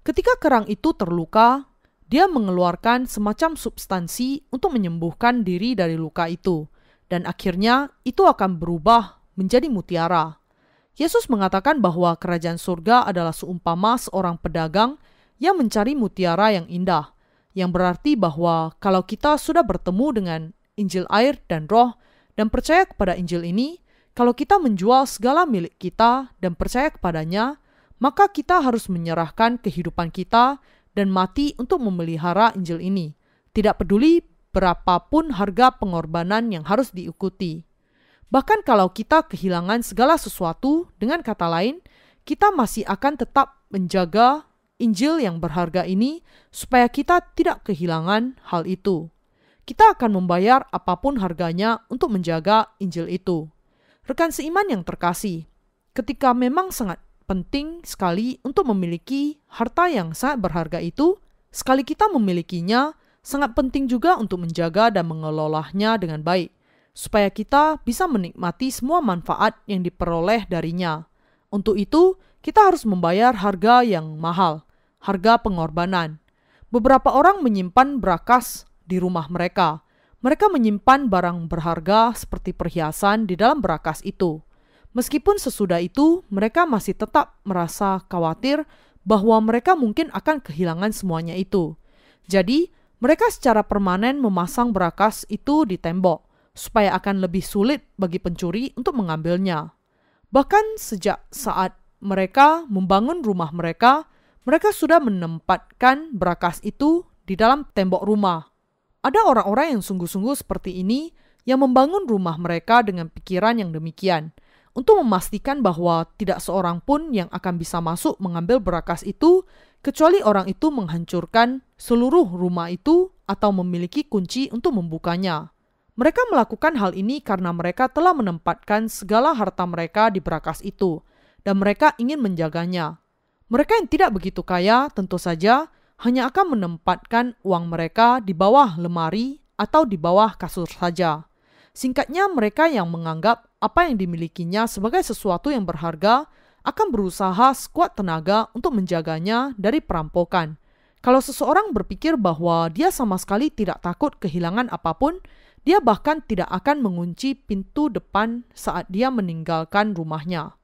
Ketika kerang itu terluka, dia mengeluarkan semacam substansi untuk menyembuhkan diri dari luka itu. dan akhirnya itu akan berubah menjadi mutiara. Yesus mengatakan bahwa kerajaan surga adalah seumpama seorang pedagang yang mencari mutiara yang indah, yang berarti bahwa kalau kita sudah bertemu dengan Injil air dan roh dan percaya kepada Injil ini, kalau kita menjual segala milik kita dan percaya kepadanya, maka kita harus menyerahkan kehidupan kita dan mati untuk memelihara Injil ini. Tidak peduli berapapun harga pengorbanan yang harus diikuti. Bahkan kalau kita kehilangan segala sesuatu, dengan kata lain, kita masih akan tetap menjaga Injil yang berharga ini supaya kita tidak kehilangan hal itu. Kita akan membayar apa pun harganya untuk menjaga Injil itu. Rekan seiman yang terkasih, ketika memang sangat penting sekali untuk memiliki harta yang sangat berharga itu, sekali kita memilikinya, sangat penting juga untuk menjaga dan mengelolanya dengan baik, supaya kita bisa menikmati semua manfaat yang diperoleh darinya. Untuk itu, kita harus membayar harga yang mahal, harga pengorbanan. Beberapa orang menyimpan berakas di rumah mereka. Mereka menyimpan barang berharga seperti perhiasan di dalam berakas itu. Meskipun sesudah itu, mereka masih tetap merasa khawatir bahwa mereka mungkin akan kehilangan semuanya itu. Jadi, mereka secara permanen memasang berakas itu di tembok, supaya akan lebih sulit bagi pencuri untuk mengambilnya. Bahkan sejak saat mereka membangun rumah mereka, mereka sudah menempatkan berakas itu di dalam tembok rumah. Ada orang-orang yang sungguh-sungguh seperti ini yang membangun rumah mereka dengan pikiran yang demikian, untuk memastikan bahwa tidak seorang pun yang akan bisa masuk mengambil berakas itu kecuali orang itu menghancurkan seluruh rumah itu atau memiliki kunci untuk membukanya. Mereka melakukan hal ini karena mereka telah menempatkan segala harta mereka di berakas itu, dan mereka ingin menjaganya. Mereka yang tidak begitu kaya tentu saja hanya akan menempatkan uang mereka di bawah lemari atau di bawah kasur saja. Singkatnya, mereka yang menganggap apa yang dimilikinya sebagai sesuatu yang berharga akan berusaha sekuat tenaga untuk menjaganya dari perampokan. Kalau seseorang berpikir bahwa dia sama sekali tidak takut kehilangan apa pun, dia bahkan tidak akan mengunci pintu depan saat dia meninggalkan rumahnya.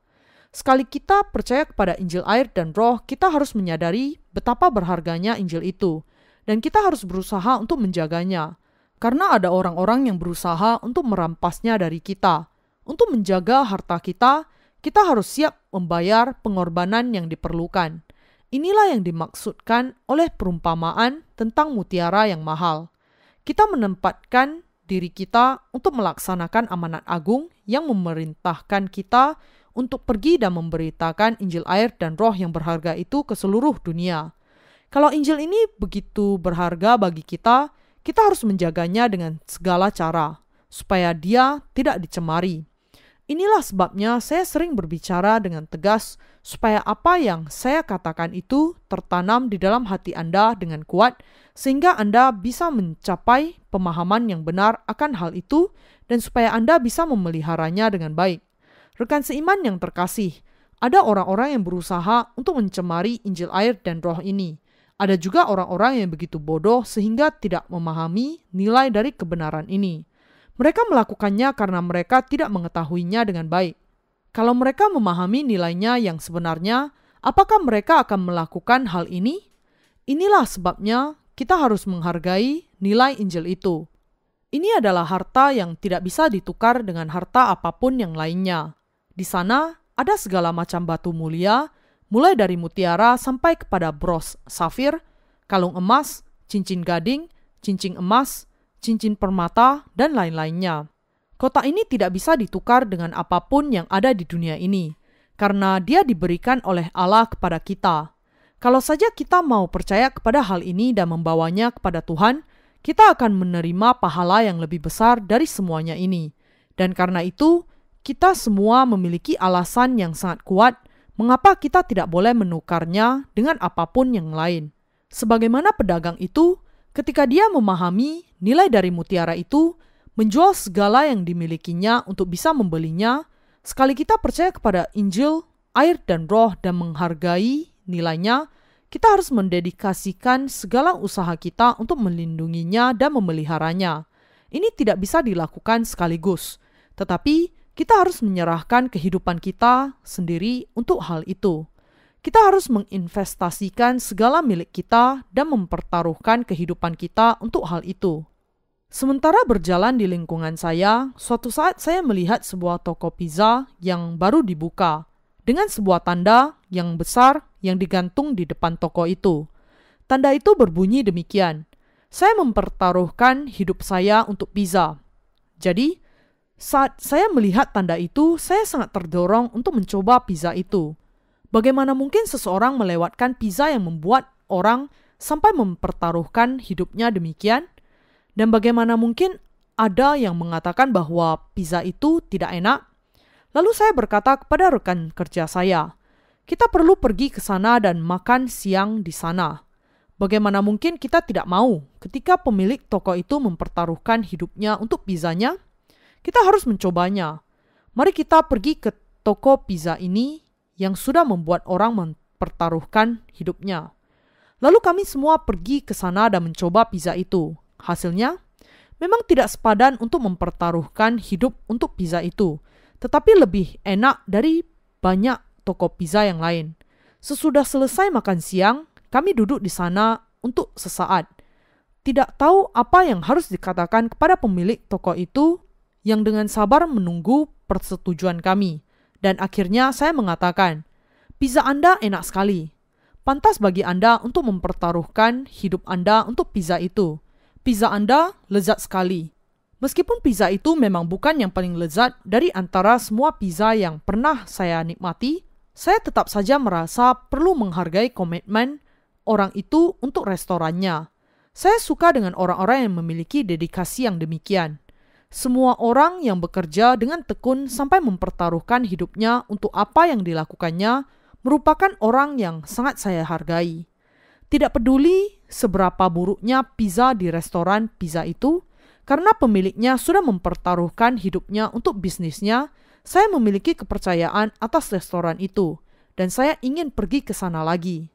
Sekali kita percaya kepada Injil air dan roh, kita harus menyadari betapa berharganya Injil itu, dan kita harus berusaha untuk menjaganya. Karena ada orang-orang yang berusaha untuk merampasnya dari kita. Untuk menjaga harta kita, kita harus siap membayar pengorbanan yang diperlukan. Inilah yang dimaksudkan oleh perumpamaan tentang mutiara yang mahal. Kita menempatkan diri kita untuk melaksanakan amanat agung yang memerintahkan kita untuk pergi dan memberitakan Injil air dan roh yang berharga itu ke seluruh dunia. Kalau Injil ini begitu berharga bagi kita, kita harus menjaganya dengan segala cara, supaya dia tidak dicemari. Inilah sebabnya saya sering berbicara dengan tegas supaya apa yang saya katakan itu tertanam di dalam hati Anda dengan kuat sehingga Anda bisa mencapai pemahaman yang benar akan hal itu dan supaya Anda bisa memeliharanya dengan baik. Rekan seiman yang terkasih, ada orang-orang yang berusaha untuk mencemari Injil air dan roh ini. Ada juga orang-orang yang begitu bodoh sehingga tidak memahami nilai dari kebenaran ini. Mereka melakukannya karena mereka tidak mengetahuinya dengan baik. Kalau mereka memahami nilainya yang sebenarnya, apakah mereka akan melakukan hal ini? Inilah sebabnya kita harus menghargai nilai Injil itu. Ini adalah harta yang tidak bisa ditukar dengan harta apa pun yang lainnya. Di sana ada segala macam batu mulia, mulai dari mutiara sampai kepada bros, safir, kalung emas, cincin gading, cincin emas, cincin permata, dan lain-lainnya. Kota ini tidak bisa ditukar dengan apa pun yang ada di dunia ini, karena dia diberikan oleh Allah kepada kita. Kalau saja kita mau percaya kepada hal ini dan membawanya kepada Tuhan, kita akan menerima pahala yang lebih besar dari semuanya ini. Dan karena itu, kita semua memiliki alasan yang sangat kuat mengapa kita tidak boleh menukarnya dengan apa pun yang lain. Sebagaimana pedagang itu, ketika dia memahami nilai dari mutiara itu, menjual segala yang dimilikinya untuk bisa membelinya, sekali kita percaya kepada Injil, air dan roh dan menghargai nilainya, kita harus mendedikasikan segala usaha kita untuk melindunginya dan memeliharanya. Ini tidak bisa dilakukan sekaligus, tetapi kita harus menyerahkan kehidupan kita sendiri untuk hal itu. Kita harus menginvestasikan segala milik kita dan mempertaruhkan kehidupan kita untuk hal itu. Sementara berjalan di lingkungan saya, suatu saat saya melihat sebuah toko pizza yang baru dibuka dengan sebuah tanda yang besar yang digantung di depan toko itu. Tanda itu berbunyi demikian: "Saya mempertaruhkan hidup saya untuk pizza." Jadi, saat saya melihat tanda itu, saya sangat terdorong untuk mencoba pizza itu. Bagaimana mungkin seseorang melewatkan pizza yang membuat orang sampai mempertaruhkan hidupnya demikian? Dan bagaimana mungkin ada yang mengatakan bahwa pizza itu tidak enak? Lalu saya berkata kepada rekan kerja saya, kita perlu pergi ke sana dan makan siang di sana. Bagaimana mungkin kita tidak mau ketika pemilik toko itu mempertaruhkan hidupnya untuk pizzanya? Kita harus mencobanya. Mari kita pergi ke toko pizza ini yang sudah membuat orang mempertaruhkan hidupnya. Lalu kami semua pergi ke sana dan mencoba pizza itu. Hasilnya, memang tidak sepadan untuk mempertaruhkan hidup untuk pizza itu, tetapi lebih enak dari banyak toko pizza yang lain. Sesudah selesai makan siang, kami duduk di sana untuk sesaat. Tidak tahu apa yang harus dikatakan kepada pemilik toko itu yang dengan sabar menunggu persetujuan kami. Dan akhirnya saya mengatakan, pizza Anda enak sekali. Pantas bagi Anda untuk mempertaruhkan hidup Anda untuk pizza itu pizza Anda lezat sekali. Meskipun pizza itu memang bukan yang paling lezat dari antara semua pizza yang pernah saya nikmati, saya tetap saja merasa perlu menghargai komitmen orang itu untuk restorannya. Saya suka dengan orang-orang yang memiliki dedikasi yang demikian. Semua orang yang bekerja dengan tekun sampai mempertaruhkan hidupnya untuk apa yang dilakukannya merupakan orang yang sangat saya hargai. Tidak peduli seberapa buruknya pizza di restoran pizza itu, karena pemiliknya sudah mempertaruhkan hidupnya untuk bisnisnya, saya memiliki kepercayaan atas restoran itu, dan saya ingin pergi ke sana lagi.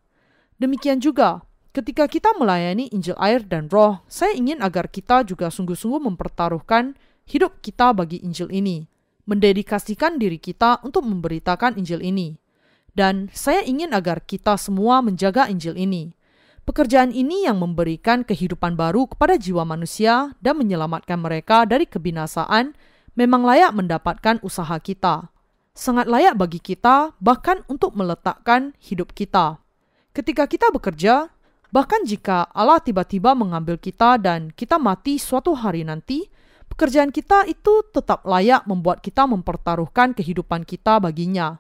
Demikian juga, ketika kita melayani Injil air dan roh, saya ingin agar kita juga sungguh-sungguh mempertaruhkan hidup kita bagi Injil ini, mendedikasikan diri kita untuk memberitakan Injil ini. Dan saya ingin agar kita semua menjaga Injil ini. Pekerjaan ini yang memberikan kehidupan baru kepada jiwa manusia dan menyelamatkan mereka dari kebinasaan memang layak mendapatkan usaha kita. Sangat layak bagi kita bahkan untuk meletakkan hidup kita. Ketika kita bekerja, bahkan jika Allah tiba-tiba mengambil kita dan kita mati suatu hari nanti, pekerjaan kita itu tetap layak membuat kita mempertaruhkan kehidupan kita baginya.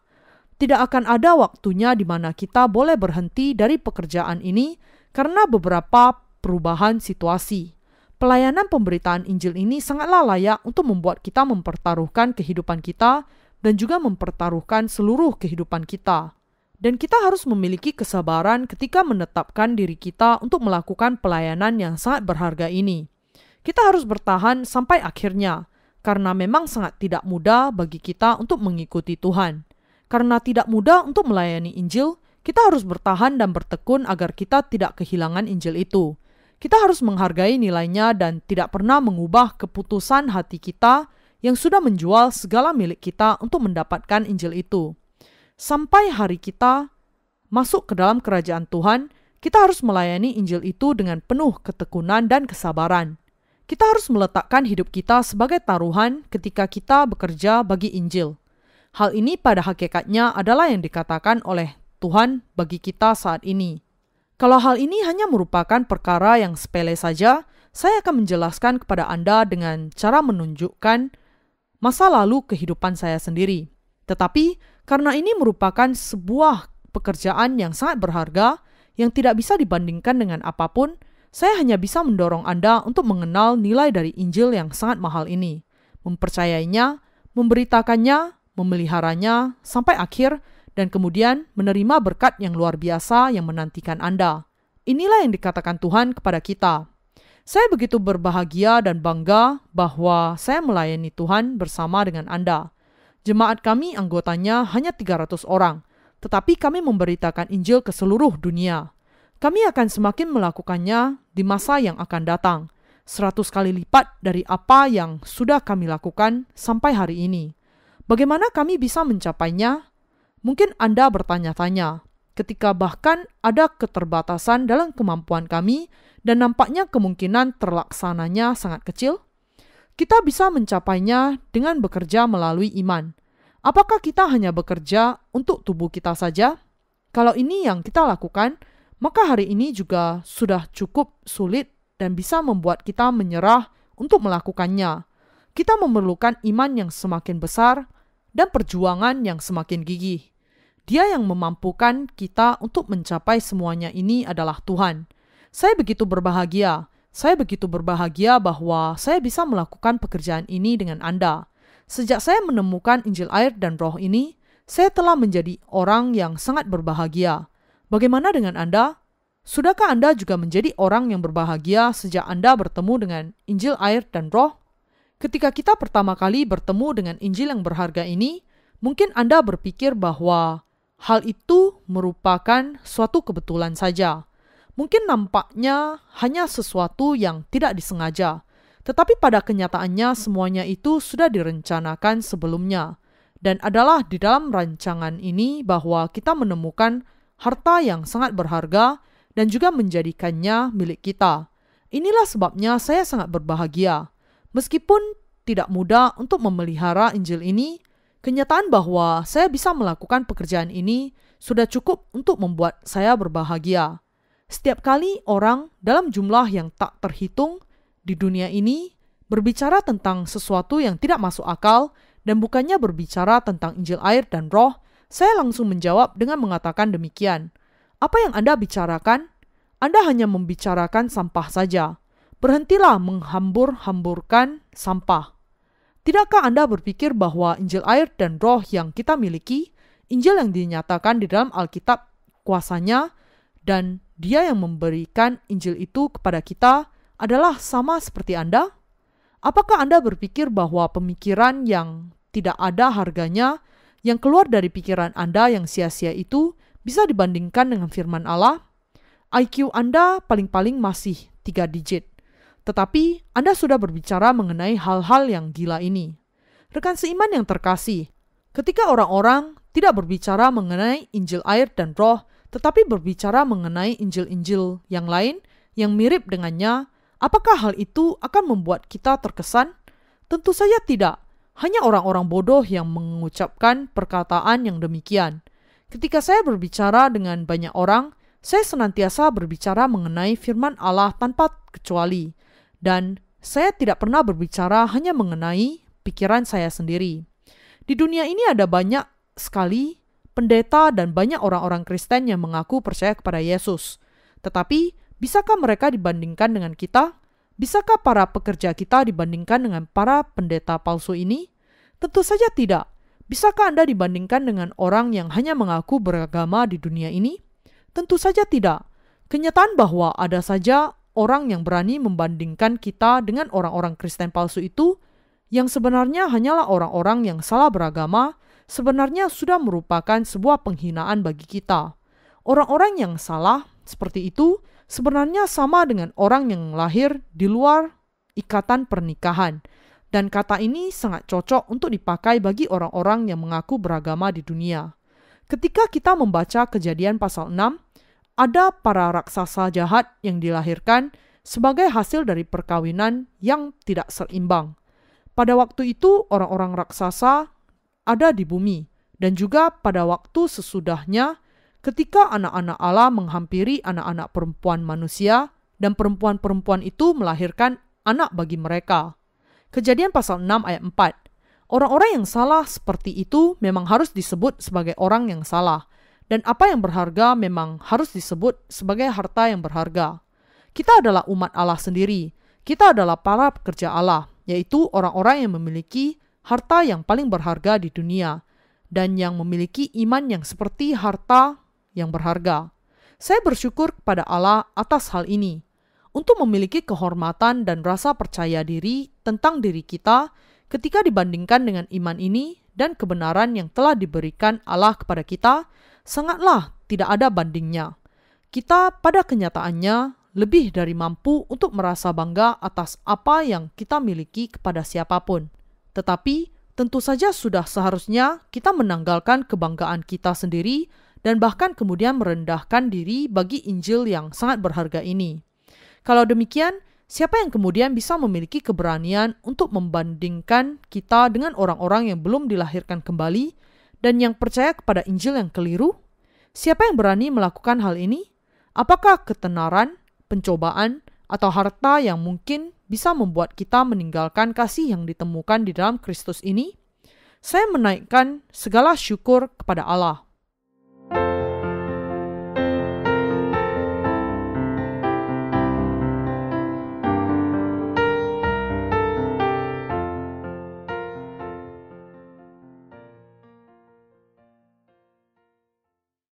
Tidak akan ada waktunya di mana kita boleh berhenti dari pekerjaan ini karena beberapa perubahan situasi. Pelayanan pemberitaan Injil ini sangatlah layak untuk membuat kita mempertaruhkan kehidupan kita dan juga mempertaruhkan seluruh kehidupan kita. Dan kita harus memiliki kesabaran ketika menetapkan diri kita untuk melakukan pelayanan yang sangat berharga ini. Kita harus bertahan sampai akhirnya, karena memang sangat tidak mudah bagi kita untuk mengikuti Tuhan. Karena tidak mudah untuk melayani Injil, kita harus bertahan dan bertekun agar kita tidak kehilangan Injil itu. Kita harus menghargai nilainya dan tidak pernah mengubah keputusan hati kita yang sudah menjual segala milik kita untuk mendapatkan Injil itu. Sampai hari kita masuk ke dalam kerajaan Tuhan, kita harus melayani Injil itu dengan penuh ketekunan dan kesabaran. Kita harus meletakkan hidup kita sebagai taruhan ketika kita bekerja bagi Injil. Hal ini pada hakikatnya adalah yang dikatakan oleh Tuhan bagi kita saat ini. Kalau hal ini hanya merupakan perkara yang sepele saja, saya akan menjelaskan kepada Anda dengan cara menunjukkan masa lalu kehidupan saya sendiri. Tetapi karena ini merupakan sebuah pekerjaan yang sangat berharga yang tidak bisa dibandingkan dengan apa pun, saya hanya bisa mendorong Anda untuk mengenal nilai dari Injil yang sangat mahal ini, mempercayainya, memberitakannya, memeliharanya sampai akhir dan kemudian menerima berkat yang luar biasa yang menantikan Anda. Inilah yang dikatakan Tuhan kepada kita. Saya begitu berbahagia dan bangga bahwa saya melayani Tuhan bersama dengan Anda. Jemaat kami anggotanya hanya 300 orang, tetapi kami memberitakan Injil ke seluruh dunia. Kami akan semakin melakukannya di masa yang akan datang. seratus kali lipat dari apa yang sudah kami lakukan sampai hari ini. Bagaimana kami bisa mencapainya? Mungkin Anda bertanya-tanya, ketika bahkan ada keterbatasan dalam kemampuan kami dan nampaknya kemungkinan terlaksananya sangat kecil? Kita bisa mencapainya dengan bekerja melalui iman. Apakah kita hanya bekerja untuk tubuh kita saja? Kalau ini yang kita lakukan, maka hari ini juga sudah cukup sulit dan bisa membuat kita menyerah untuk melakukannya. Kita memerlukan iman yang semakin besar dan perjuangan yang semakin gigih. Dia yang memampukan kita untuk mencapai semuanya ini adalah Tuhan. Saya begitu berbahagia saya begitu berbahagia bahwa saya bisa melakukan pekerjaan ini dengan Anda. Sejak saya menemukan Injil air dan roh ini, saya telah menjadi orang yang sangat berbahagia. Bagaimana dengan Anda? Sudahkah Anda juga menjadi orang yang berbahagia sejak Anda bertemu dengan Injil air dan roh? Ketika kita pertama kali bertemu dengan Injil yang berharga ini, mungkin Anda berpikir bahwa hal itu merupakan suatu kebetulan saja. Mungkin nampaknya hanya sesuatu yang tidak disengaja, tetapi pada kenyataannya semuanya itu sudah direncanakan sebelumnya, dan adalah di dalam rancangan ini bahwa kita menemukan harta yang sangat berharga dan juga menjadikannya milik kita. Inilah sebabnya saya sangat berbahagia. Meskipun tidak mudah untuk memelihara Injil ini, kenyataan bahwa saya bisa melakukan pekerjaan ini sudah cukup untuk membuat saya berbahagia. Setiap kali orang dalam jumlah yang tak terhitung di dunia ini berbicara tentang sesuatu yang tidak masuk akal dan bukannya berbicara tentang Injil air dan roh, saya langsung menjawab dengan mengatakan demikian. Apa yang Anda bicarakan? Anda hanya membicarakan sampah saja. Berhentilah menghambur-hamburkan sampah. Tidakkah Anda berpikir bahwa Injil air dan roh yang kita miliki, Injil yang dinyatakan di dalam Alkitab, kuasanya dan dia yang memberikan Injil itu kepada kita adalah sama seperti Anda? Apakah Anda berpikir bahwa pemikiran yang tidak ada harganya yang keluar dari pikiran Anda yang sia-sia itu bisa dibandingkan dengan firman Allah? IQ Anda paling-paling masih tiga digit. Tetapi Anda sudah berbicara mengenai hal-hal yang gila ini. Rekan seiman yang terkasih, ketika orang-orang tidak berbicara mengenai Injil air dan roh, tetapi berbicara mengenai Injil-Injil yang lain yang mirip dengannya, apakah hal itu akan membuat kita terkesan? Tentu saja tidak. Hanya orang-orang bodoh yang mengucapkan perkataan yang demikian. Ketika saya berbicara dengan banyak orang, saya senantiasa berbicara mengenai firman Allah tanpa kecuali, dan saya tidak pernah berbicara hanya mengenai pikiran saya sendiri. Di dunia ini ada banyak sekali pendeta dan banyak orang-orang Kristen yang mengaku percaya kepada Yesus. Tetapi, bisakah mereka dibandingkan dengan kita? Bisakah para pekerja kita dibandingkan dengan para pendeta palsu ini? Tentu saja tidak. Bisakah Anda dibandingkan dengan orang yang hanya mengaku beragama di dunia ini? Tentu saja tidak. Kenyataan bahwa ada saja orang yang berani membandingkan kita dengan orang-orang Kristen palsu itu, yang sebenarnya hanyalah orang-orang yang salah beragama sebenarnya sudah merupakan sebuah penghinaan bagi kita. Orang-orang yang salah seperti itu sebenarnya sama dengan orang yang lahir di luar ikatan pernikahan. Dan kata ini sangat cocok untuk dipakai bagi orang-orang yang mengaku beragama di dunia. Ketika kita membaca kejadian pasal 6, ada para raksasa jahat yang dilahirkan sebagai hasil dari perkawinan yang tidak seimbang. Pada waktu itu, orang-orang raksasa ada di bumi, dan juga pada waktu sesudahnya ketika anak-anak Allah menghampiri anak-anak perempuan manusia dan perempuan-perempuan itu melahirkan anak bagi mereka. Kejadian pasal 6 ayat 4. Orang-orang yang salah seperti itu memang harus disebut sebagai orang yang salah, dan apa yang berharga memang harus disebut sebagai harta yang berharga. Kita adalah umat Allah sendiri. Kita adalah para pekerja Allah, yaitu orang-orang yang memiliki harta yang paling berharga di dunia dan yang memiliki iman yang seperti harta yang berharga. Saya bersyukur kepada Allah atas hal ini, untuk memiliki kehormatan dan rasa percaya diri tentang diri kita ketika dibandingkan dengan iman ini dan kebenaran yang telah diberikan Allah kepada kita, sangatlah tidak ada bandingnya. Kita pada kenyataannya lebih dari mampu untuk merasa bangga atas apa yang kita miliki kepada siapa pun. Tetapi tentu saja sudah seharusnya kita menanggalkan kebanggaan kita sendiri dan bahkan kemudian merendahkan diri bagi Injil yang sangat berharga ini. Kalau demikian, siapa yang kemudian bisa memiliki keberanian untuk membandingkan kita dengan orang-orang yang belum dilahirkan kembali dan yang percaya kepada Injil yang keliru? Siapa yang berani melakukan hal ini? Apakah ketenaran, pencobaan, atau harta yang mungkin bisa membuat kita meninggalkan kasih yang ditemukan di dalam Kristus ini? Saya menaikkan segala syukur kepada Allah